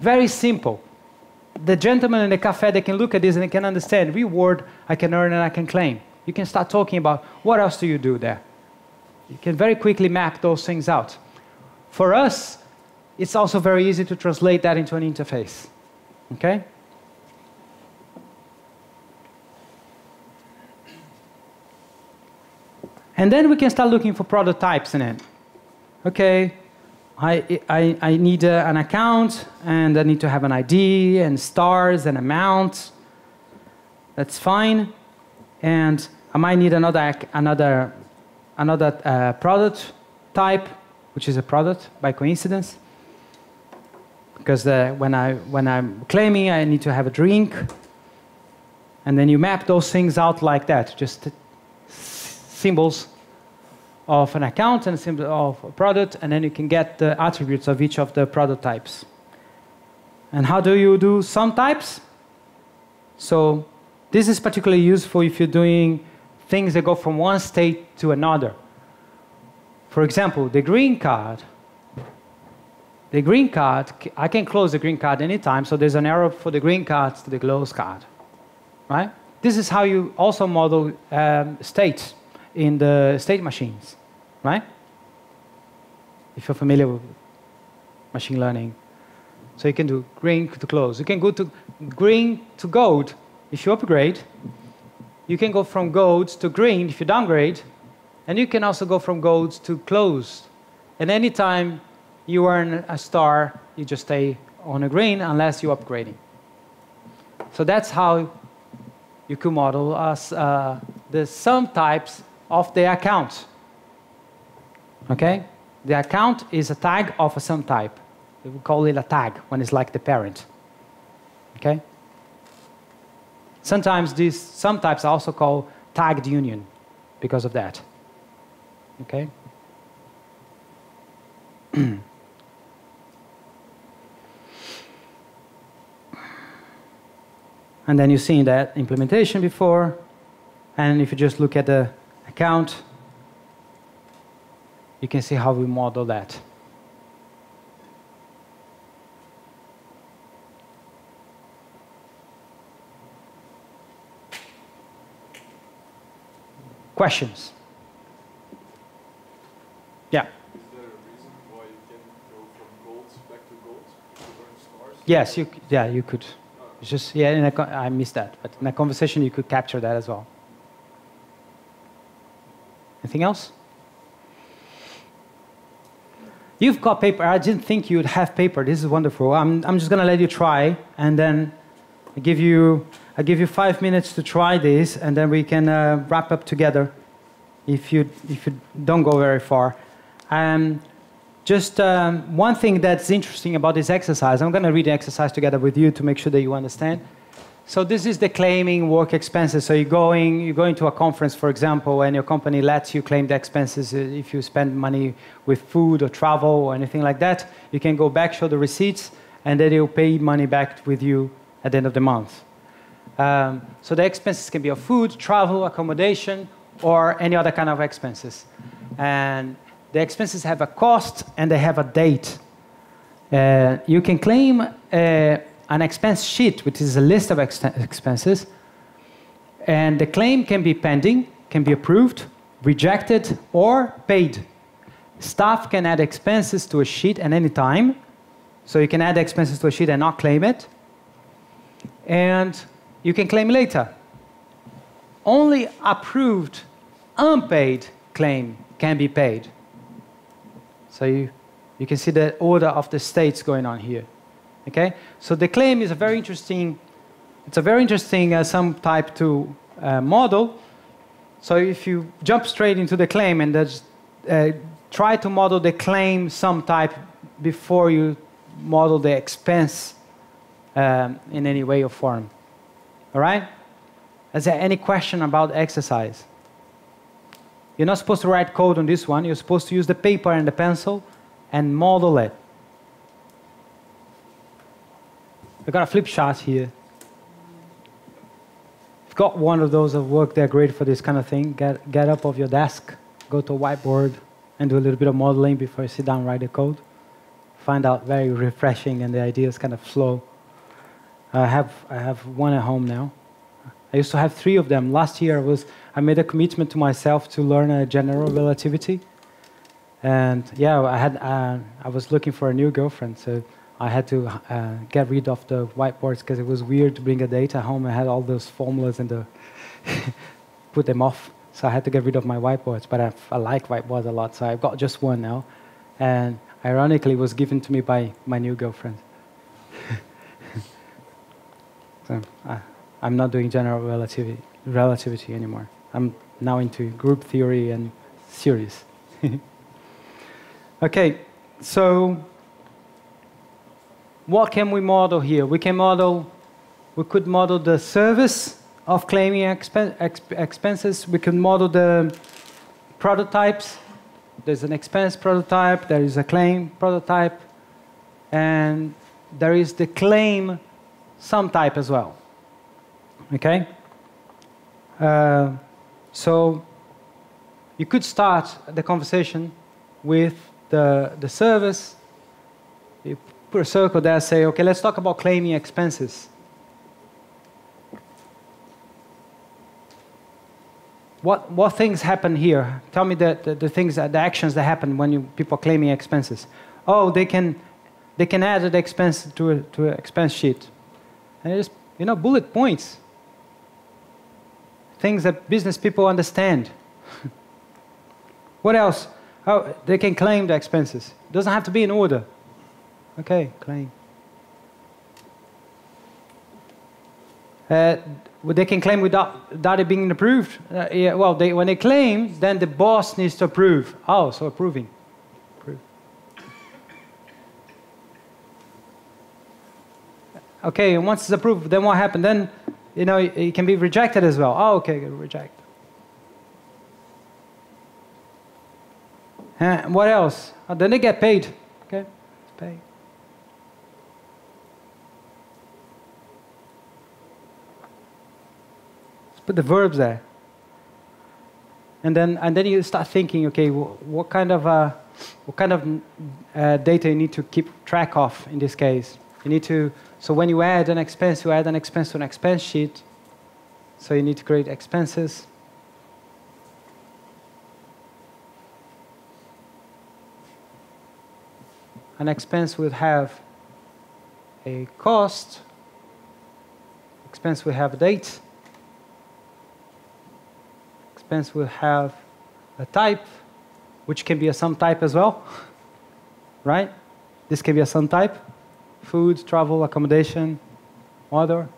Very simple. The gentleman in the cafe, they can look at this and they can understand reward, I can earn and I can claim you can start talking about what else do you do there. You can very quickly map those things out. For us, it's also very easy to translate that into an interface. Okay? And then we can start looking for product types in it. Okay, I, I, I need a, an account and I need to have an ID and stars and amount. That's fine and I might need another, another, another uh, product type, which is a product by coincidence. Because when, I, when I'm claiming I need to have a drink, and then you map those things out like that, just symbols of an account and symbol of a product, and then you can get the attributes of each of the product types. And how do you do sum types? So this is particularly useful if you're doing things that go from one state to another. For example, the green card. The green card, I can close the green card anytime, so there's an arrow for the green cards to the close card. Right? This is how you also model um, states in the state machines. Right? If you're familiar with machine learning. So you can do green to close. You can go to green to gold if you upgrade, you can go from gold to green if you downgrade, and you can also go from gold to closed. And anytime you earn a star, you just stay on a green unless you're upgrading. So that's how you could model us, uh, the sum types of the account. Okay? The account is a tag of a sum type. We call it a tag when it's like the parent. Okay? Sometimes these sum types are also called tagged union because of that. Okay? and then you've seen that implementation before. And if you just look at the account, you can see how we model that. Questions? Yeah. Is there a reason why you can go from gold back to gold to earn stars? Yes, you, yeah, you could. It's just, yeah, in a, I missed that. But in a conversation, you could capture that as well. Anything else? You've got paper. I didn't think you'd have paper. This is wonderful. I'm, I'm just going to let you try, and then I give you I give you five minutes to try this, and then we can uh, wrap up together if you, if you don't go very far. Um, just um, one thing that's interesting about this exercise, I'm going to read the exercise together with you to make sure that you understand. So this is the claiming work expenses. So you're going, you're going to a conference, for example, and your company lets you claim the expenses uh, if you spend money with food or travel or anything like that. You can go back, show the receipts, and then they'll pay money back with you at the end of the month. Um, so the expenses can be of food, travel, accommodation, or any other kind of expenses. And the expenses have a cost and they have a date. Uh, you can claim uh, an expense sheet, which is a list of ex- expenses, and the claim can be pending, can be approved, rejected, or paid. Staff can add expenses to a sheet at any time, so you can add expenses to a sheet and not claim it. And you can claim later. Only approved, unpaid claim can be paid. So you, you can see the order of the states going on here. Okay? So the claim is a very interesting, it's a very interesting uh, sum type 2 uh, model. So if you jump straight into the claim and just, uh, try to model the claim sum type before you model the expense um, in any way or form. All right? Is there any question about exercise? You're not supposed to write code on this one. You're supposed to use the paper and the pencil and model it. I've got a flip chart here. You've got one of those at work, they're great for this kind of thing. Get, get up off your desk, go to a whiteboard, and do a little bit of modeling before you sit down and write the code. Find out very refreshing, and the ideas kind of flow. I have, I have one at home now. I used to have three of them. Last year, I, was, I made a commitment to myself to learn general relativity. And yeah, I, had, uh, I was looking for a new girlfriend, so I had to uh, get rid of the whiteboards because it was weird to bring a data home. I had all those formulas and the put them off. So I had to get rid of my whiteboards. But I, I like whiteboards a lot, so I've got just one now. And ironically, it was given to me by my new girlfriend. so uh, I'm not doing general relativity, relativity anymore. I'm now into group theory and series. okay, so what can we model here? We can model, we could model the service of claiming expen exp expenses. We can model the product types. There's an expense product type, there is a claim product type, and there is the claim sum type as well. Okay? Uh, so you could start the conversation with the, the service. You put a circle there, say, okay, let's talk about claiming expenses. What, what things happen here? Tell me the, the, the things, the actions that happen when you, people are claiming expenses. Oh, they can, they can add the expense to, a, to an expense sheet. And just, you know, bullet points. Things that business people understand. what else? Oh, they can claim the expenses. It doesn't have to be in order. Okay, claim. Uh, they can claim without, without it being approved. Uh, yeah, well, they, when they claim, then the boss needs to approve. Oh, so approving. Approve. Okay, and once it's approved, then what happened? Then, you know, it, can be rejected as well. Oh, okay, reject. Uh, what else? Oh, then they get paid. Okay, it's paid. put the verbs there. And then, and then you start thinking, okay, what kind of, uh, what kind of uh, data you need to keep track of in this case? You need to, so when you add an expense, you add an expense to an expense sheet. So you need to create expenses. An expense would have a cost. Expense will have a date expense will have a type, which can be a sum type as well, right? This can be a sum type, food, travel, accommodation, other.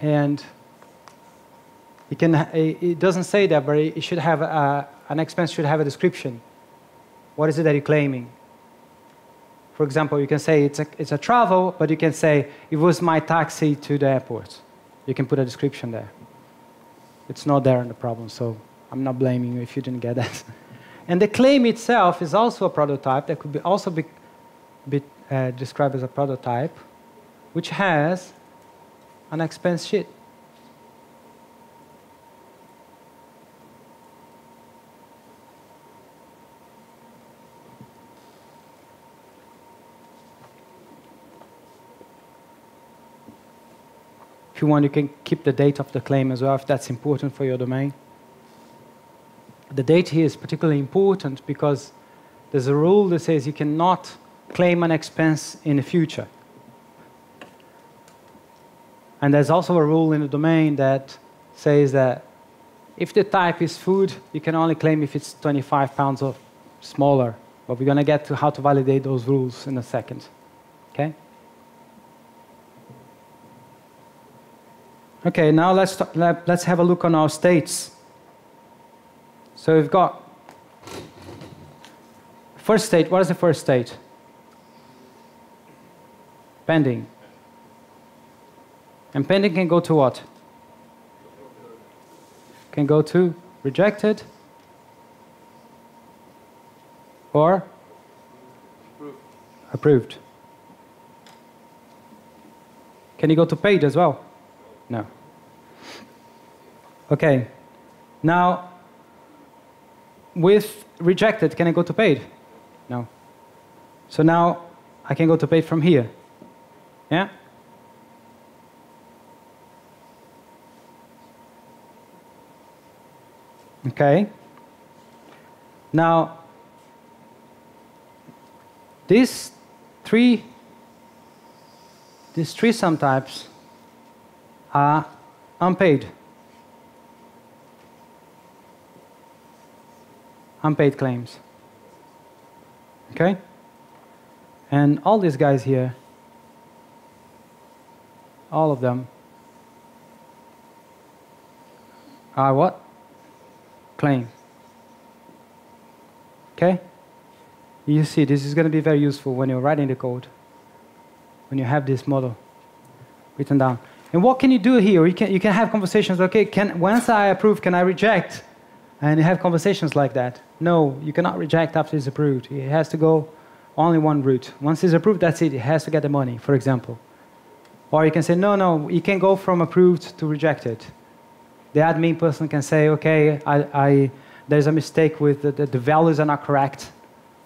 And it, can, it doesn't say that, but it should have a, an expense should have a description. What is it that you're claiming? For example, you can say it's a, it's a travel, but you can say it was my taxi to the airport. You can put a description there. It's not there in the problem, so I'm not blaming you if you didn't get that. and the claim itself is also a product type that could be also be, be uh, described as a product type, which has an expense sheet. If you want, you can keep the date of the claim as well, if that's important for your domain. The date here is particularly important because there's a rule that says you cannot claim an expense in the future. And there's also a rule in the domain that says that if the type is food, you can only claim if it's 25 pounds or smaller. But we're going to get to how to validate those rules in a second. Okay? Okay, now let's, let, let's have a look on our states. So we've got first state. What is the first state? Pending. And pending can go to what? Can go to rejected or Approved. approved. Can you go to paid as well? No. Okay. Now, with rejected, can I go to paid? No. So now I can go to paid from here. Yeah? Okay. Now, these three, these three sum types are unpaid. Unpaid claims. Okay? And all these guys here, all of them, are what? Claim. Okay? You see, this is going to be very useful when you're writing the code, when you have this model written down. And what can you do here? You can, you can have conversations, okay, can, once I approve, can I reject? And you have conversations like that. No, you cannot reject after it's approved. It has to go only one route. Once it's approved, that's it. It has to get the money, for example. Or you can say, no, no, you can go from approved to rejected. The admin person can say, okay, I, I, there's a mistake with the, the, the values are not correct.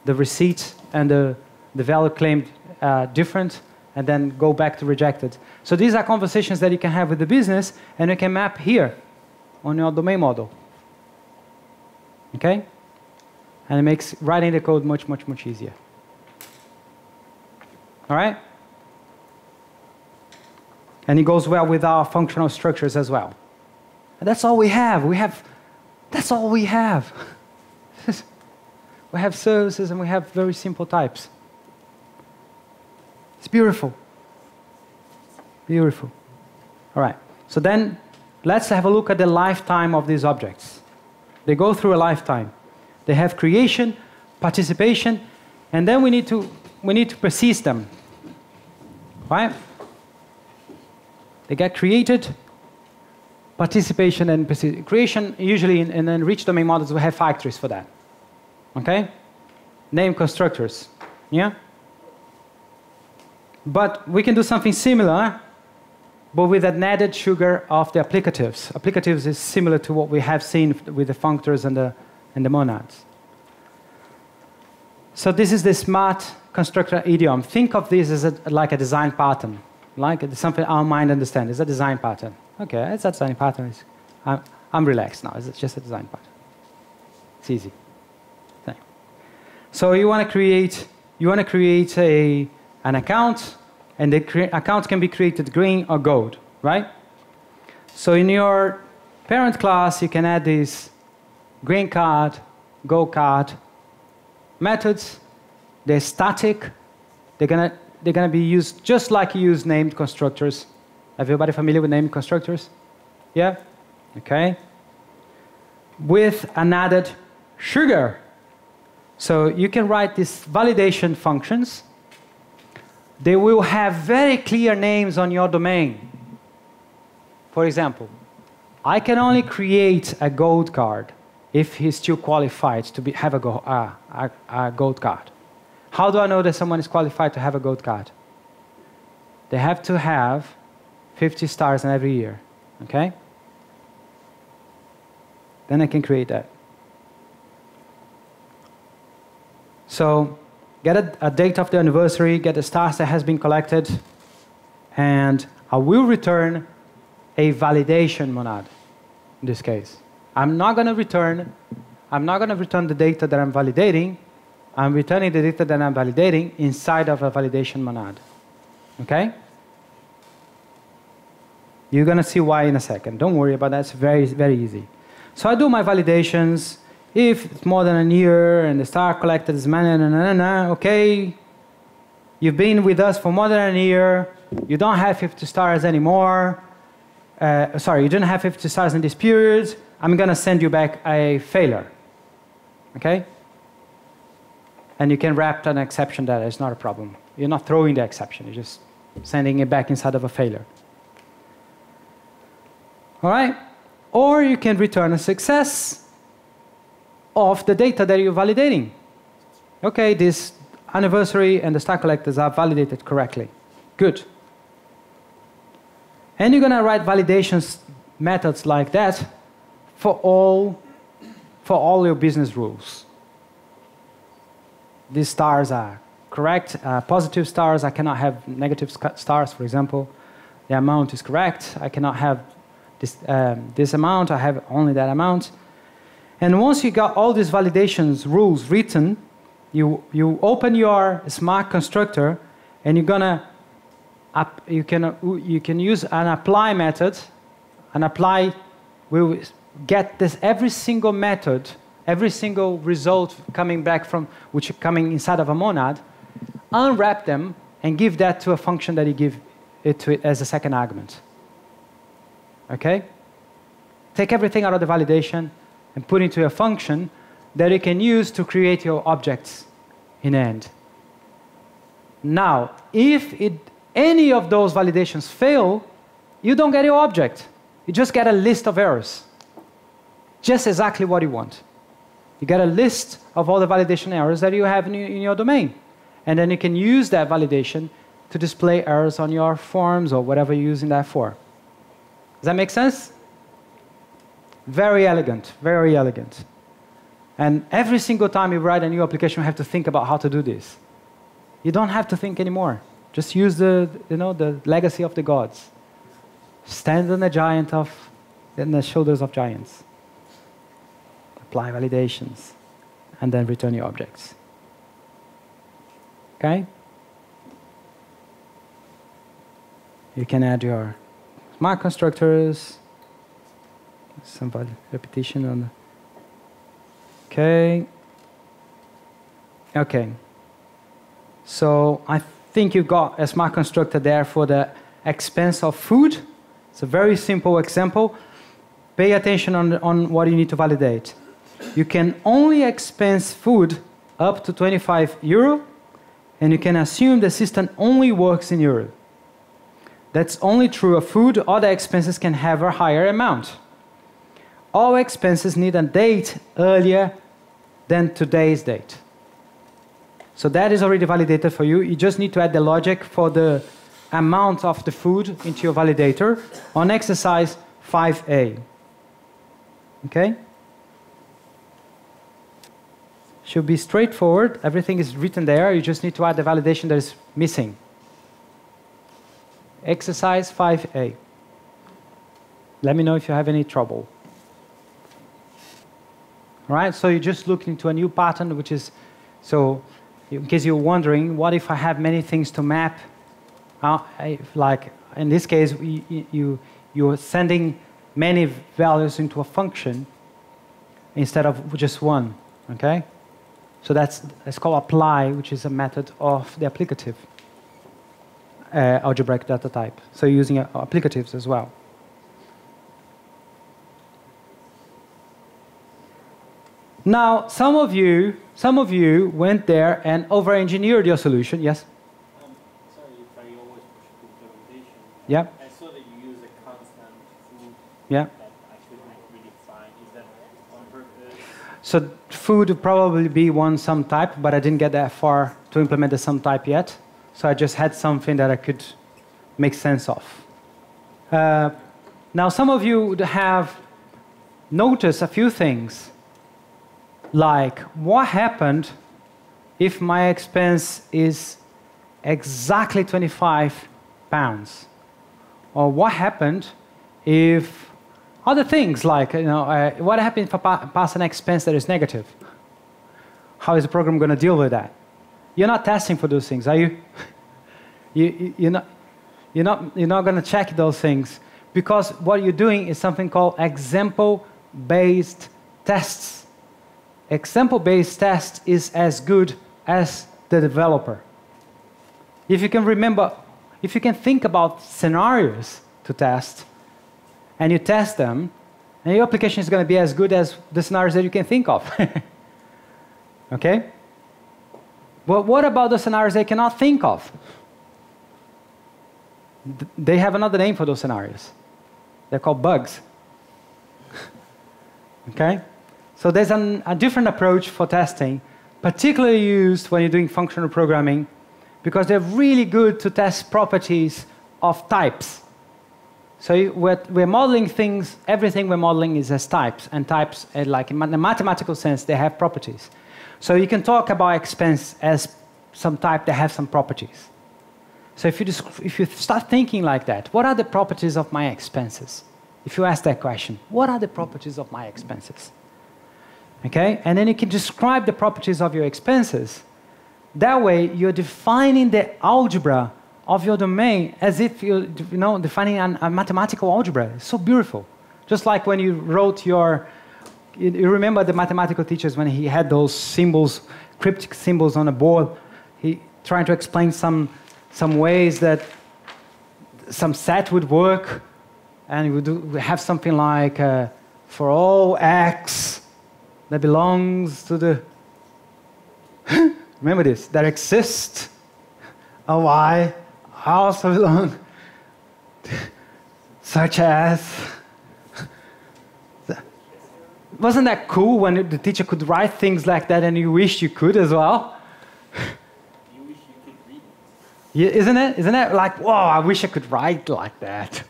The receipt and the, the value claimed uh, different, and then go back to rejected. So these are conversations that you can have with the business, and you can map here on your domain model. Okay? And it makes writing the code much, much, much easier. All right? And it goes well with our functional structures as well. And that's all we have. We have, that's all we have. we have services and we have very simple types. It's beautiful. Beautiful. All right. So then let's have a look at the lifetime of these objects. They go through a lifetime. They have creation, participation, and then we need to, we need to persist them. Right? They get created, participation, and. Creation, usually in, in rich domain models, we have factories for that. Okay? Name constructors. Yeah? But we can do something similar, but with an added sugar of the applicatives. Applicatives is similar to what we have seen with the functors and the, and the monads. So this is the smart constructor idiom. Think of this as a, like a design pattern, like it's something our mind understands. It's a design pattern. Okay, it's a design pattern. I'm, I'm relaxed now. It's just a design pattern. It's easy. Okay. So you want to create, you want to create a, an account, and the account can be created green or gold, right? So in your parent class, you can add these green card, gold card methods. They're static. They're gonna they're gonna be used just like you use named constructors. Everybody familiar with named constructors? Yeah. Okay. With an added sugar. So you can write these validation functions they will have very clear names on your domain. For example, I can only create a gold card if he's still qualified to be, have a, go, uh, a, a gold card. How do I know that someone is qualified to have a gold card? They have to have 50 stars in every year, okay? Then I can create that. So get a, a, date of the anniversary, get the stars that has been collected, and I will return a validation monad in this case. I'm not going to return, I'm not going to return the data that I'm validating. I'm returning the data that I'm validating inside of a validation monad. Okay? You're going to see why in a second. Don't worry about that. It's very, very easy. So I do my validations. If it's more than a year and the star collected is na, okay, you've been with us for more than a year, you don't have 50 stars anymore, uh, sorry, you didn't have 50 stars in this period, I'm going to send you back a failure. Okay? And you can wrap an exception there, it's not a problem. You're not throwing the exception, you're just sending it back inside of a failure. All right? Or you can return a success of the data that you're validating. Okay, this anniversary and the star collectors are validated correctly. Good. And you're going to write validations methods like that for all, for all your business rules. These stars are correct. Uh, positive stars, I cannot have negative stars, for example. The amount is correct. I cannot have this, um, this amount, I have only that amount. And once you got all these validations rules written, you, you open your smart constructor and you're gonna up, you, can, uh, you can use an apply method. An apply will get this every single method, every single result coming back from which coming inside of a monad, unwrap them and give that to a function that you give it to it as a second argument. Okay? Take everything out of the validation and put into a function that you can use to create your objects in end. Now, if it, any of those validations fail, you don't get your object. You just get a list of errors. Just exactly what you want. You get a list of all the validation errors that you have in, in your domain. And then you can use that validation to display errors on your forms or whatever you're using that for. Does that make sense? Very elegant, very elegant. And every single time you write a new application, you have to think about how to do this. You don't have to think anymore. Just use the, you know, the legacy of the gods. Stand on the giant of, in the shoulders of giants. Apply validations, and then return your objects. Okay? You can add your smart constructors. Some repetition on. Okay. Okay. So I think you've got a smart constructor there for the expense of food. It's a very simple example. Pay attention on, on what you need to validate. You can only expense food up to 25 euro, and you can assume the system only works in euro. That's only true of food, other expenses can have a higher amount. All expenses need a date earlier than today's date. So that is already validated for you. You just need to add the logic for the amount of the food into your validator on exercise 5a. Okay? Should be straightforward. Everything is written there. You just need to add the validation that is missing. Exercise 5A. Let me know if you have any trouble. All right, so you just look into a new pattern, which is, so in case you're wondering, what if I have many things to map? Uh, like in this case, you, you, you're sending many values into a function instead of just one, okay? So that's, that's called apply, which is a method of the applicative uh, algebraic data type. So using uh, applicatives as well. Now, some of you, some of you went there and over-engineered your solution. Yes. Um, sorry, Yeah, I saw that you use a constant food yeah. that I couldn't really find. Is that on purpose? So food would probably be one sum type, but I didn't get that far to implement the sum type yet. So I just had something that I could make sense of. Uh, now, some of you would have noticed a few things, like what happened if my expense is exactly 25 pounds, or what happened if other things like, you know, uh, what happens if I pass an expense that is negative? How is the program going to deal with that? You're not testing for those things, are you? you, you you're not, you're not, you're not going to check those things because what you're doing is something called example-based tests. Example-based test is as good as the developer. If you can remember, if you can think about scenarios to test, and you test them, and your application is going to be as good as the scenarios that you can think of. okay? But what about the scenarios they cannot think of? They have another name for those scenarios. They're called bugs. okay? So there's an, a different approach for testing, particularly used when you're doing functional programming, because they're really good to test properties of types. So we're, modeling things, everything we're modeling is as types, and types, like in the mathematical sense, they have properties. So you can talk about expense as some type that have some properties. So if you, if you start thinking like that, what are the properties of my expenses? If you ask that question, what are the properties of my expenses? Okay, and then you can describe the properties of your expenses. That way, you're defining the algebra of your domain as if you're you know, defining an, a mathematical algebra. It's so beautiful. Just like when you wrote your, you, you remember the mathematical teachers when he had those symbols, cryptic symbols on a board, he trying to explain some, some ways that some set would work, and we would do, we have something like uh, for all x that belongs to the remember this that exists a y also belong such as wasn't that cool when the teacher could write things like that and you wished you could as well? You wish you could read. Yeah, isn't it? Isn't it like whoa i wish i could write like that.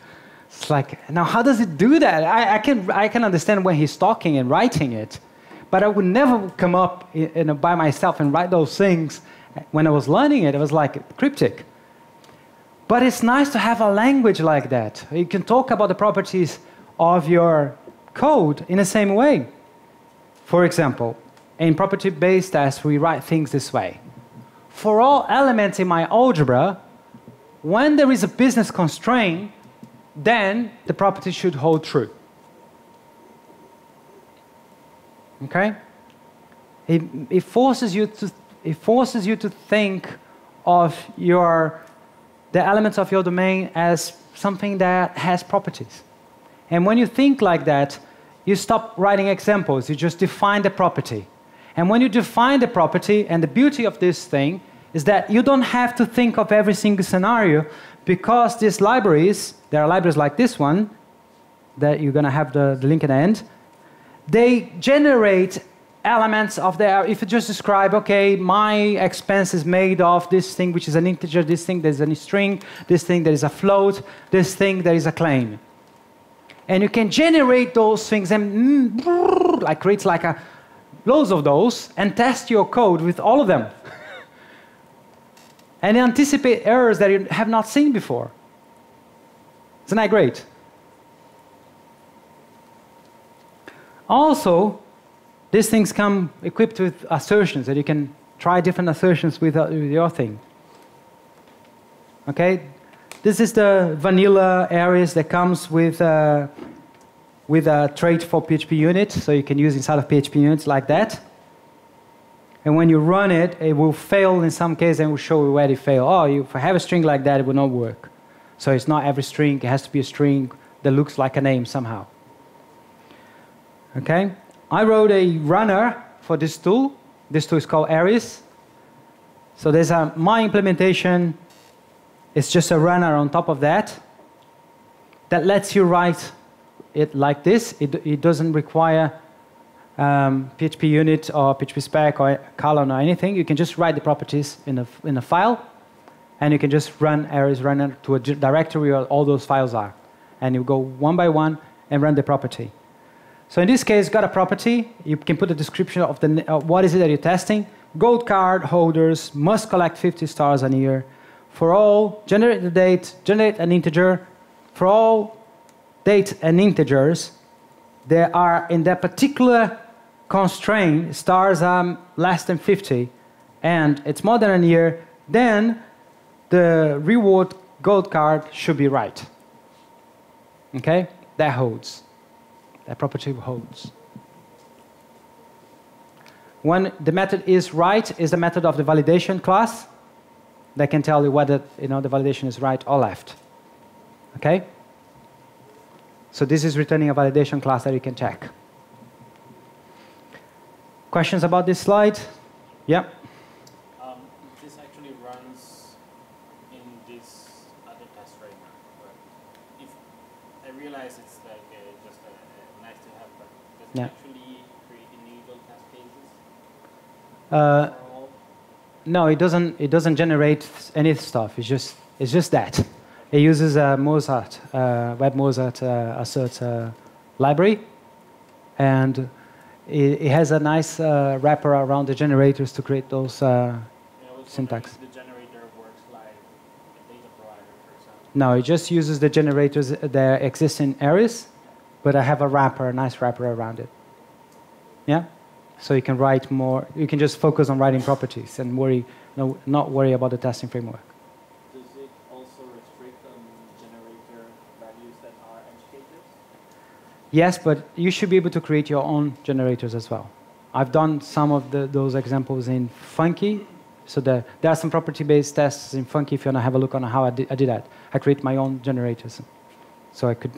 It's like now how does it do that? I, I can i can understand when he's talking and writing it but i would never come up in, in, by myself and write those things. When i was learning it it was like cryptic but it's nice to have a language like that. You can talk about the properties of your code in the same way. For example, in property based tests, we write things this way. For all elements in my algebra, when there is a business constraint, then the property should hold true. Okay? It, it, forces you to, it forces you to think of your the elements of your domain as something that has properties. And when you think like that, you stop writing examples, you just define the property. And when you define the property, and the beauty of this thing is that you don't have to think of every single scenario because these libraries, there are libraries like this one, that you're going to have the, the link at the end, they generate elements of the if you just describe okay my expense is made of this thing which is an integer this thing there's a string this thing there is a float this thing there is a claim. And you can generate those things and mm, like create like a loads of those and test your code with all of them. And anticipate errors that you have not seen before. Isn't that great? Also these things come equipped with assertions that you can try different assertions with, uh, with your thing. Okay, this is the vanilla Eris that comes with uh, with a trait for PHPUnit, so you can use inside of PHPUnits like that. And when you run it, it will fail in some cases and will show you where it failed. Oh, you, if I have a string like that, it will not work. So it's not every string; it has to be a string that looks like a name somehow. Okay. I wrote a runner for this tool. This tool is called Eris. So there's a my implementation. It's just a runner on top of that. that lets you write it like this. It, it doesn't require um, PHPUnit or PhpSpec or colon or anything. You can just write the properties in a, in a file, and you can just run Eris runner to a directory where all those files are. And you go one by one and run the property. So in this case, got a property. You can put a description of the, uh, what is it that you're testing. Gold card holders must collect 50 stars a year. For all, generate the date, generate an integer. For all dates and integers, there are in that particular constraint, stars are less than 50, and it's more than a year, then the reward gold card should be right. Okay? That holds. That property holds. When the method is right, is the method of the validation class that can tell you whether you know, the validation is right or left. Okay? So this is returning a validation class that you can check. Questions about this slide? Yeah. Um, this actually runs in this other test right now. But if I realize it's like a, just a, a nice to have, but does it Yeah. actually create illegal test cases Uh, no, it doesn't. It doesn't generate any stuff. It's just. It's just that. It uses a Mozart, uh, Webmozart uh, assert uh, library, and it, it has a nice uh, wrapper around the generators to create those. Uh, You know, I was wondering syntax. the generator works like a data provider, for example. no, it just uses the generators that exist in Eris, but I have a wrapper, a nice wrapper around it. Yeah, so you can write more. You can just focus on writing properties and worry, no, not worry about the testing framework. Does it also restrict on generator values that are? Yes, but you should be able to create your own generators as well. I've done some of the, those examples in Funky. So the, there are some property-based tests in Funky if you want to have a look on how I did, I did that. I create my own generators. So I could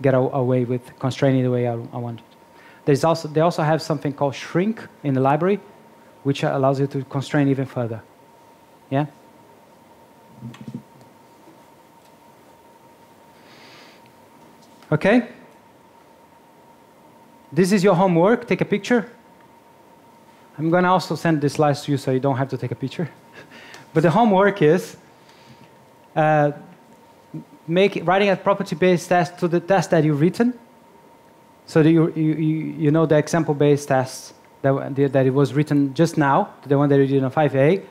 get away with constraining the way I, I wanted. There's also, they also have something called shrink in the library, which allows you to constrain even further. Yeah? Okay? This is your homework. Take a picture. I'm going to also send this slides to you so you don't have to take a picture. but the homework is uh, make, writing a property-based test to the test that you've written so you, you, you know the example-based test that, that it was written just now, the one that you did on 5a.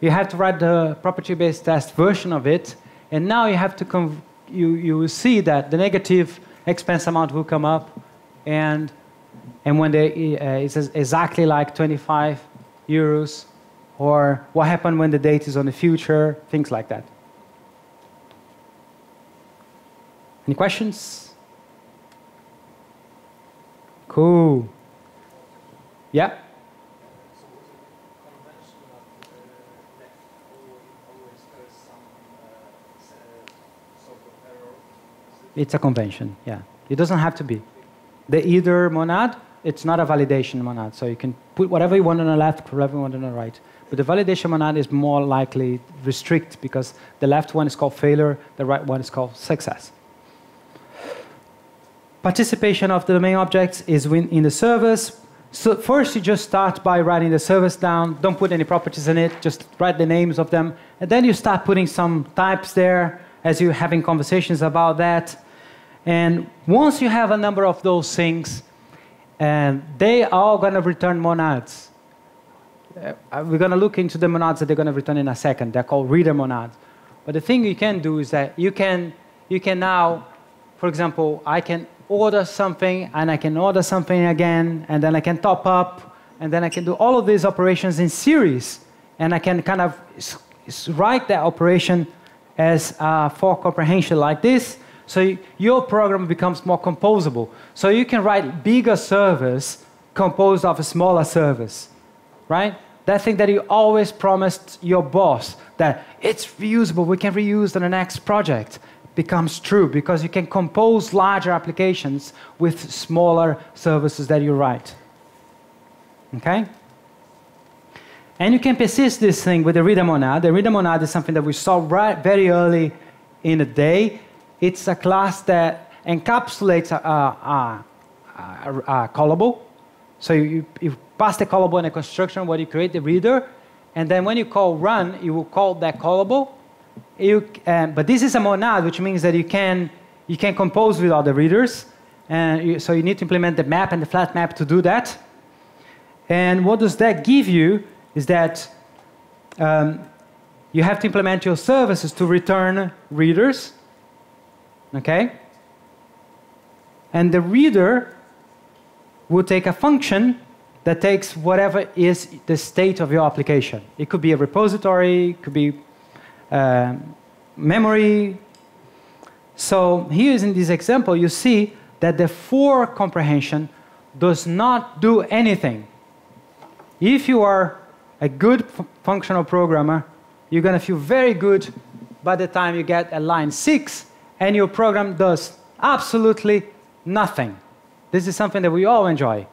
You have to write the property-based test version of it, and now you have to you, you will see that the negative expense amount will come up, and and when they, uh, it says exactly like 25 euros, or what happened when the date is on the future, things like that. Any questions? Cool. Yeah. So was it convention that uh, left al- always does some uh, s- uh, sort of error? Is Yeah. It's a convention, yeah. It doesn't have to be. The either monad, it's not a validation monad. So you can put whatever you want on the left, whatever you want on the right. But the validation monad is more likely restrict because the left one is called failure, the right one is called success. Participation of the domain objects is in the service. So first you just start by writing the service down. Don't put any properties in it. Just write the names of them. And then you start putting some types there as you're having conversations about that. And once you have a number of those things, and they are all going to return monads. Uh, we're going to look into the monads that they're going to return in a second. They're called reader monads. But the thing you can do is that you can, you can now, for example, I can order something and I can order something again, and then I can top up, and then I can do all of these operations in series, and I can kind of write that operation as a for comprehension like this. So your program becomes more composable. So you can write bigger servers composed of a smaller servers, right? That thing that you always promised your boss that it's reusable, we can reuse in the next project becomes true because you can compose larger applications with smaller services that you write. Okay? And you can persist this thing with the reader monad. The reader monad is something that we saw right very early in the day. it's a class that encapsulates a, a, a, a callable. So you, you pass the callable in a construction where you create the reader, and then when you call run, you will call that callable. You, um, but this is a monad, which means that you can, you can compose with other readers. And you, so you need to implement the map and the flat map to do that. And what does that give you is that um, you have to implement your services to return readers. Okay? And the reader will take a function that takes whatever is the state of your application. It could be a repository, it could be uh, memory. So here in this example, you see that the for comprehension does not do anything. If you are a good functional programmer, you're going to feel very good by the time you get a line 6 and your program does absolutely nothing. This is something that we all enjoy.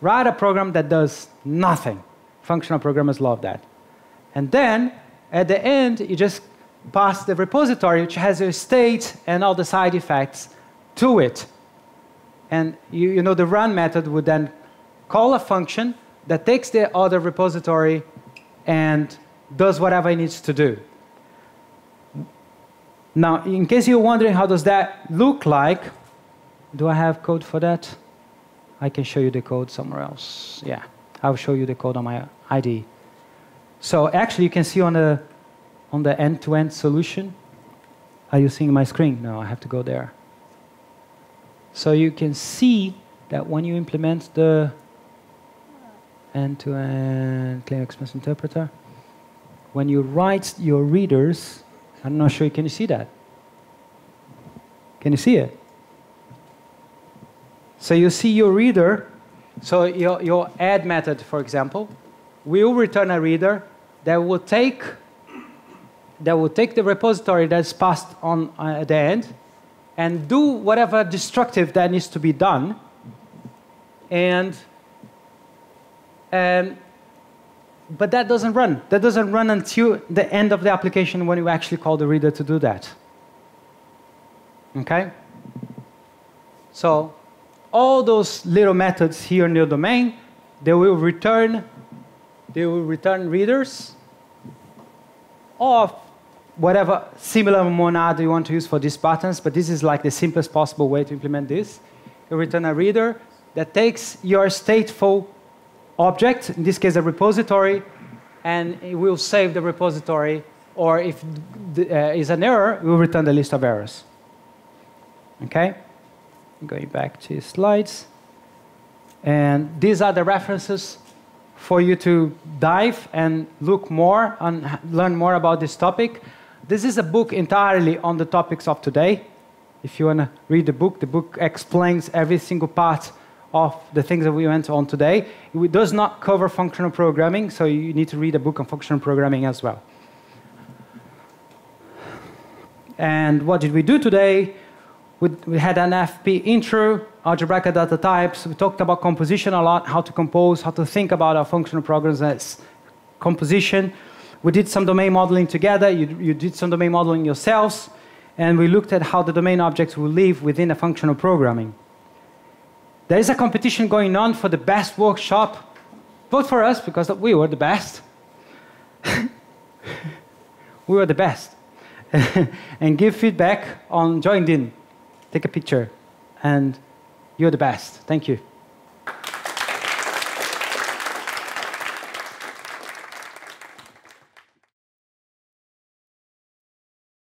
Write a program that does nothing. Functional programmers love that. And then at the end, you just pass the repository, which has your state and all the side effects to it. And you, you know the run method would then call a function that takes the other repository and does whatever it needs to do. Now, in case you're wondering how does that look like, do I have code for that? I can show you the code somewhere else. Yeah, I'll show you the code on my ID. So actually, you can see on the on the end-to-end solution. Are you seeing my screen? No, I have to go there. So you can see that when you implement the end-to-end Clean Express interpreter, when you write your readers, I'm not sure, you can you see that? Can you see it? So you see your reader, so your, your add method, for example, will return a reader that will take that will take the repository that's passed on uh, at the end and do whatever destructive that needs to be done and um, but that doesn't run. That doesn't run until the end of the application when you actually call the reader to do that. Okay? So all those little methods here in your domain, they will return, they will return readers of whatever similar monad you want to use for these buttons, but this is like the simplest possible way to implement this. You return a reader that takes your stateful object, in this case a repository, and it will save the repository, or if there uh, is an error, it will return the list of errors. Okay? Going back to slides. And these are the references for you to dive and look more and learn more about this topic. This is a book entirely on the topics of today. If you want to read the book, the book explains every single part of the things that we went on today. It does not cover functional programming, so you need to read a book on functional programming as well. And what did we do today? We, had an FP intro, algebraic data types. We talked about composition a lot, how to compose, how to think about our functional programs as composition. We did some domain modeling together. You, you did some domain modeling yourselves. And we looked at how the domain objects will live within a functional programming. There is a competition going on for the best workshop. Vote for us because we were the best. we were the best. and give feedback on joind.in. Take a picture. And you're the best. Thank you.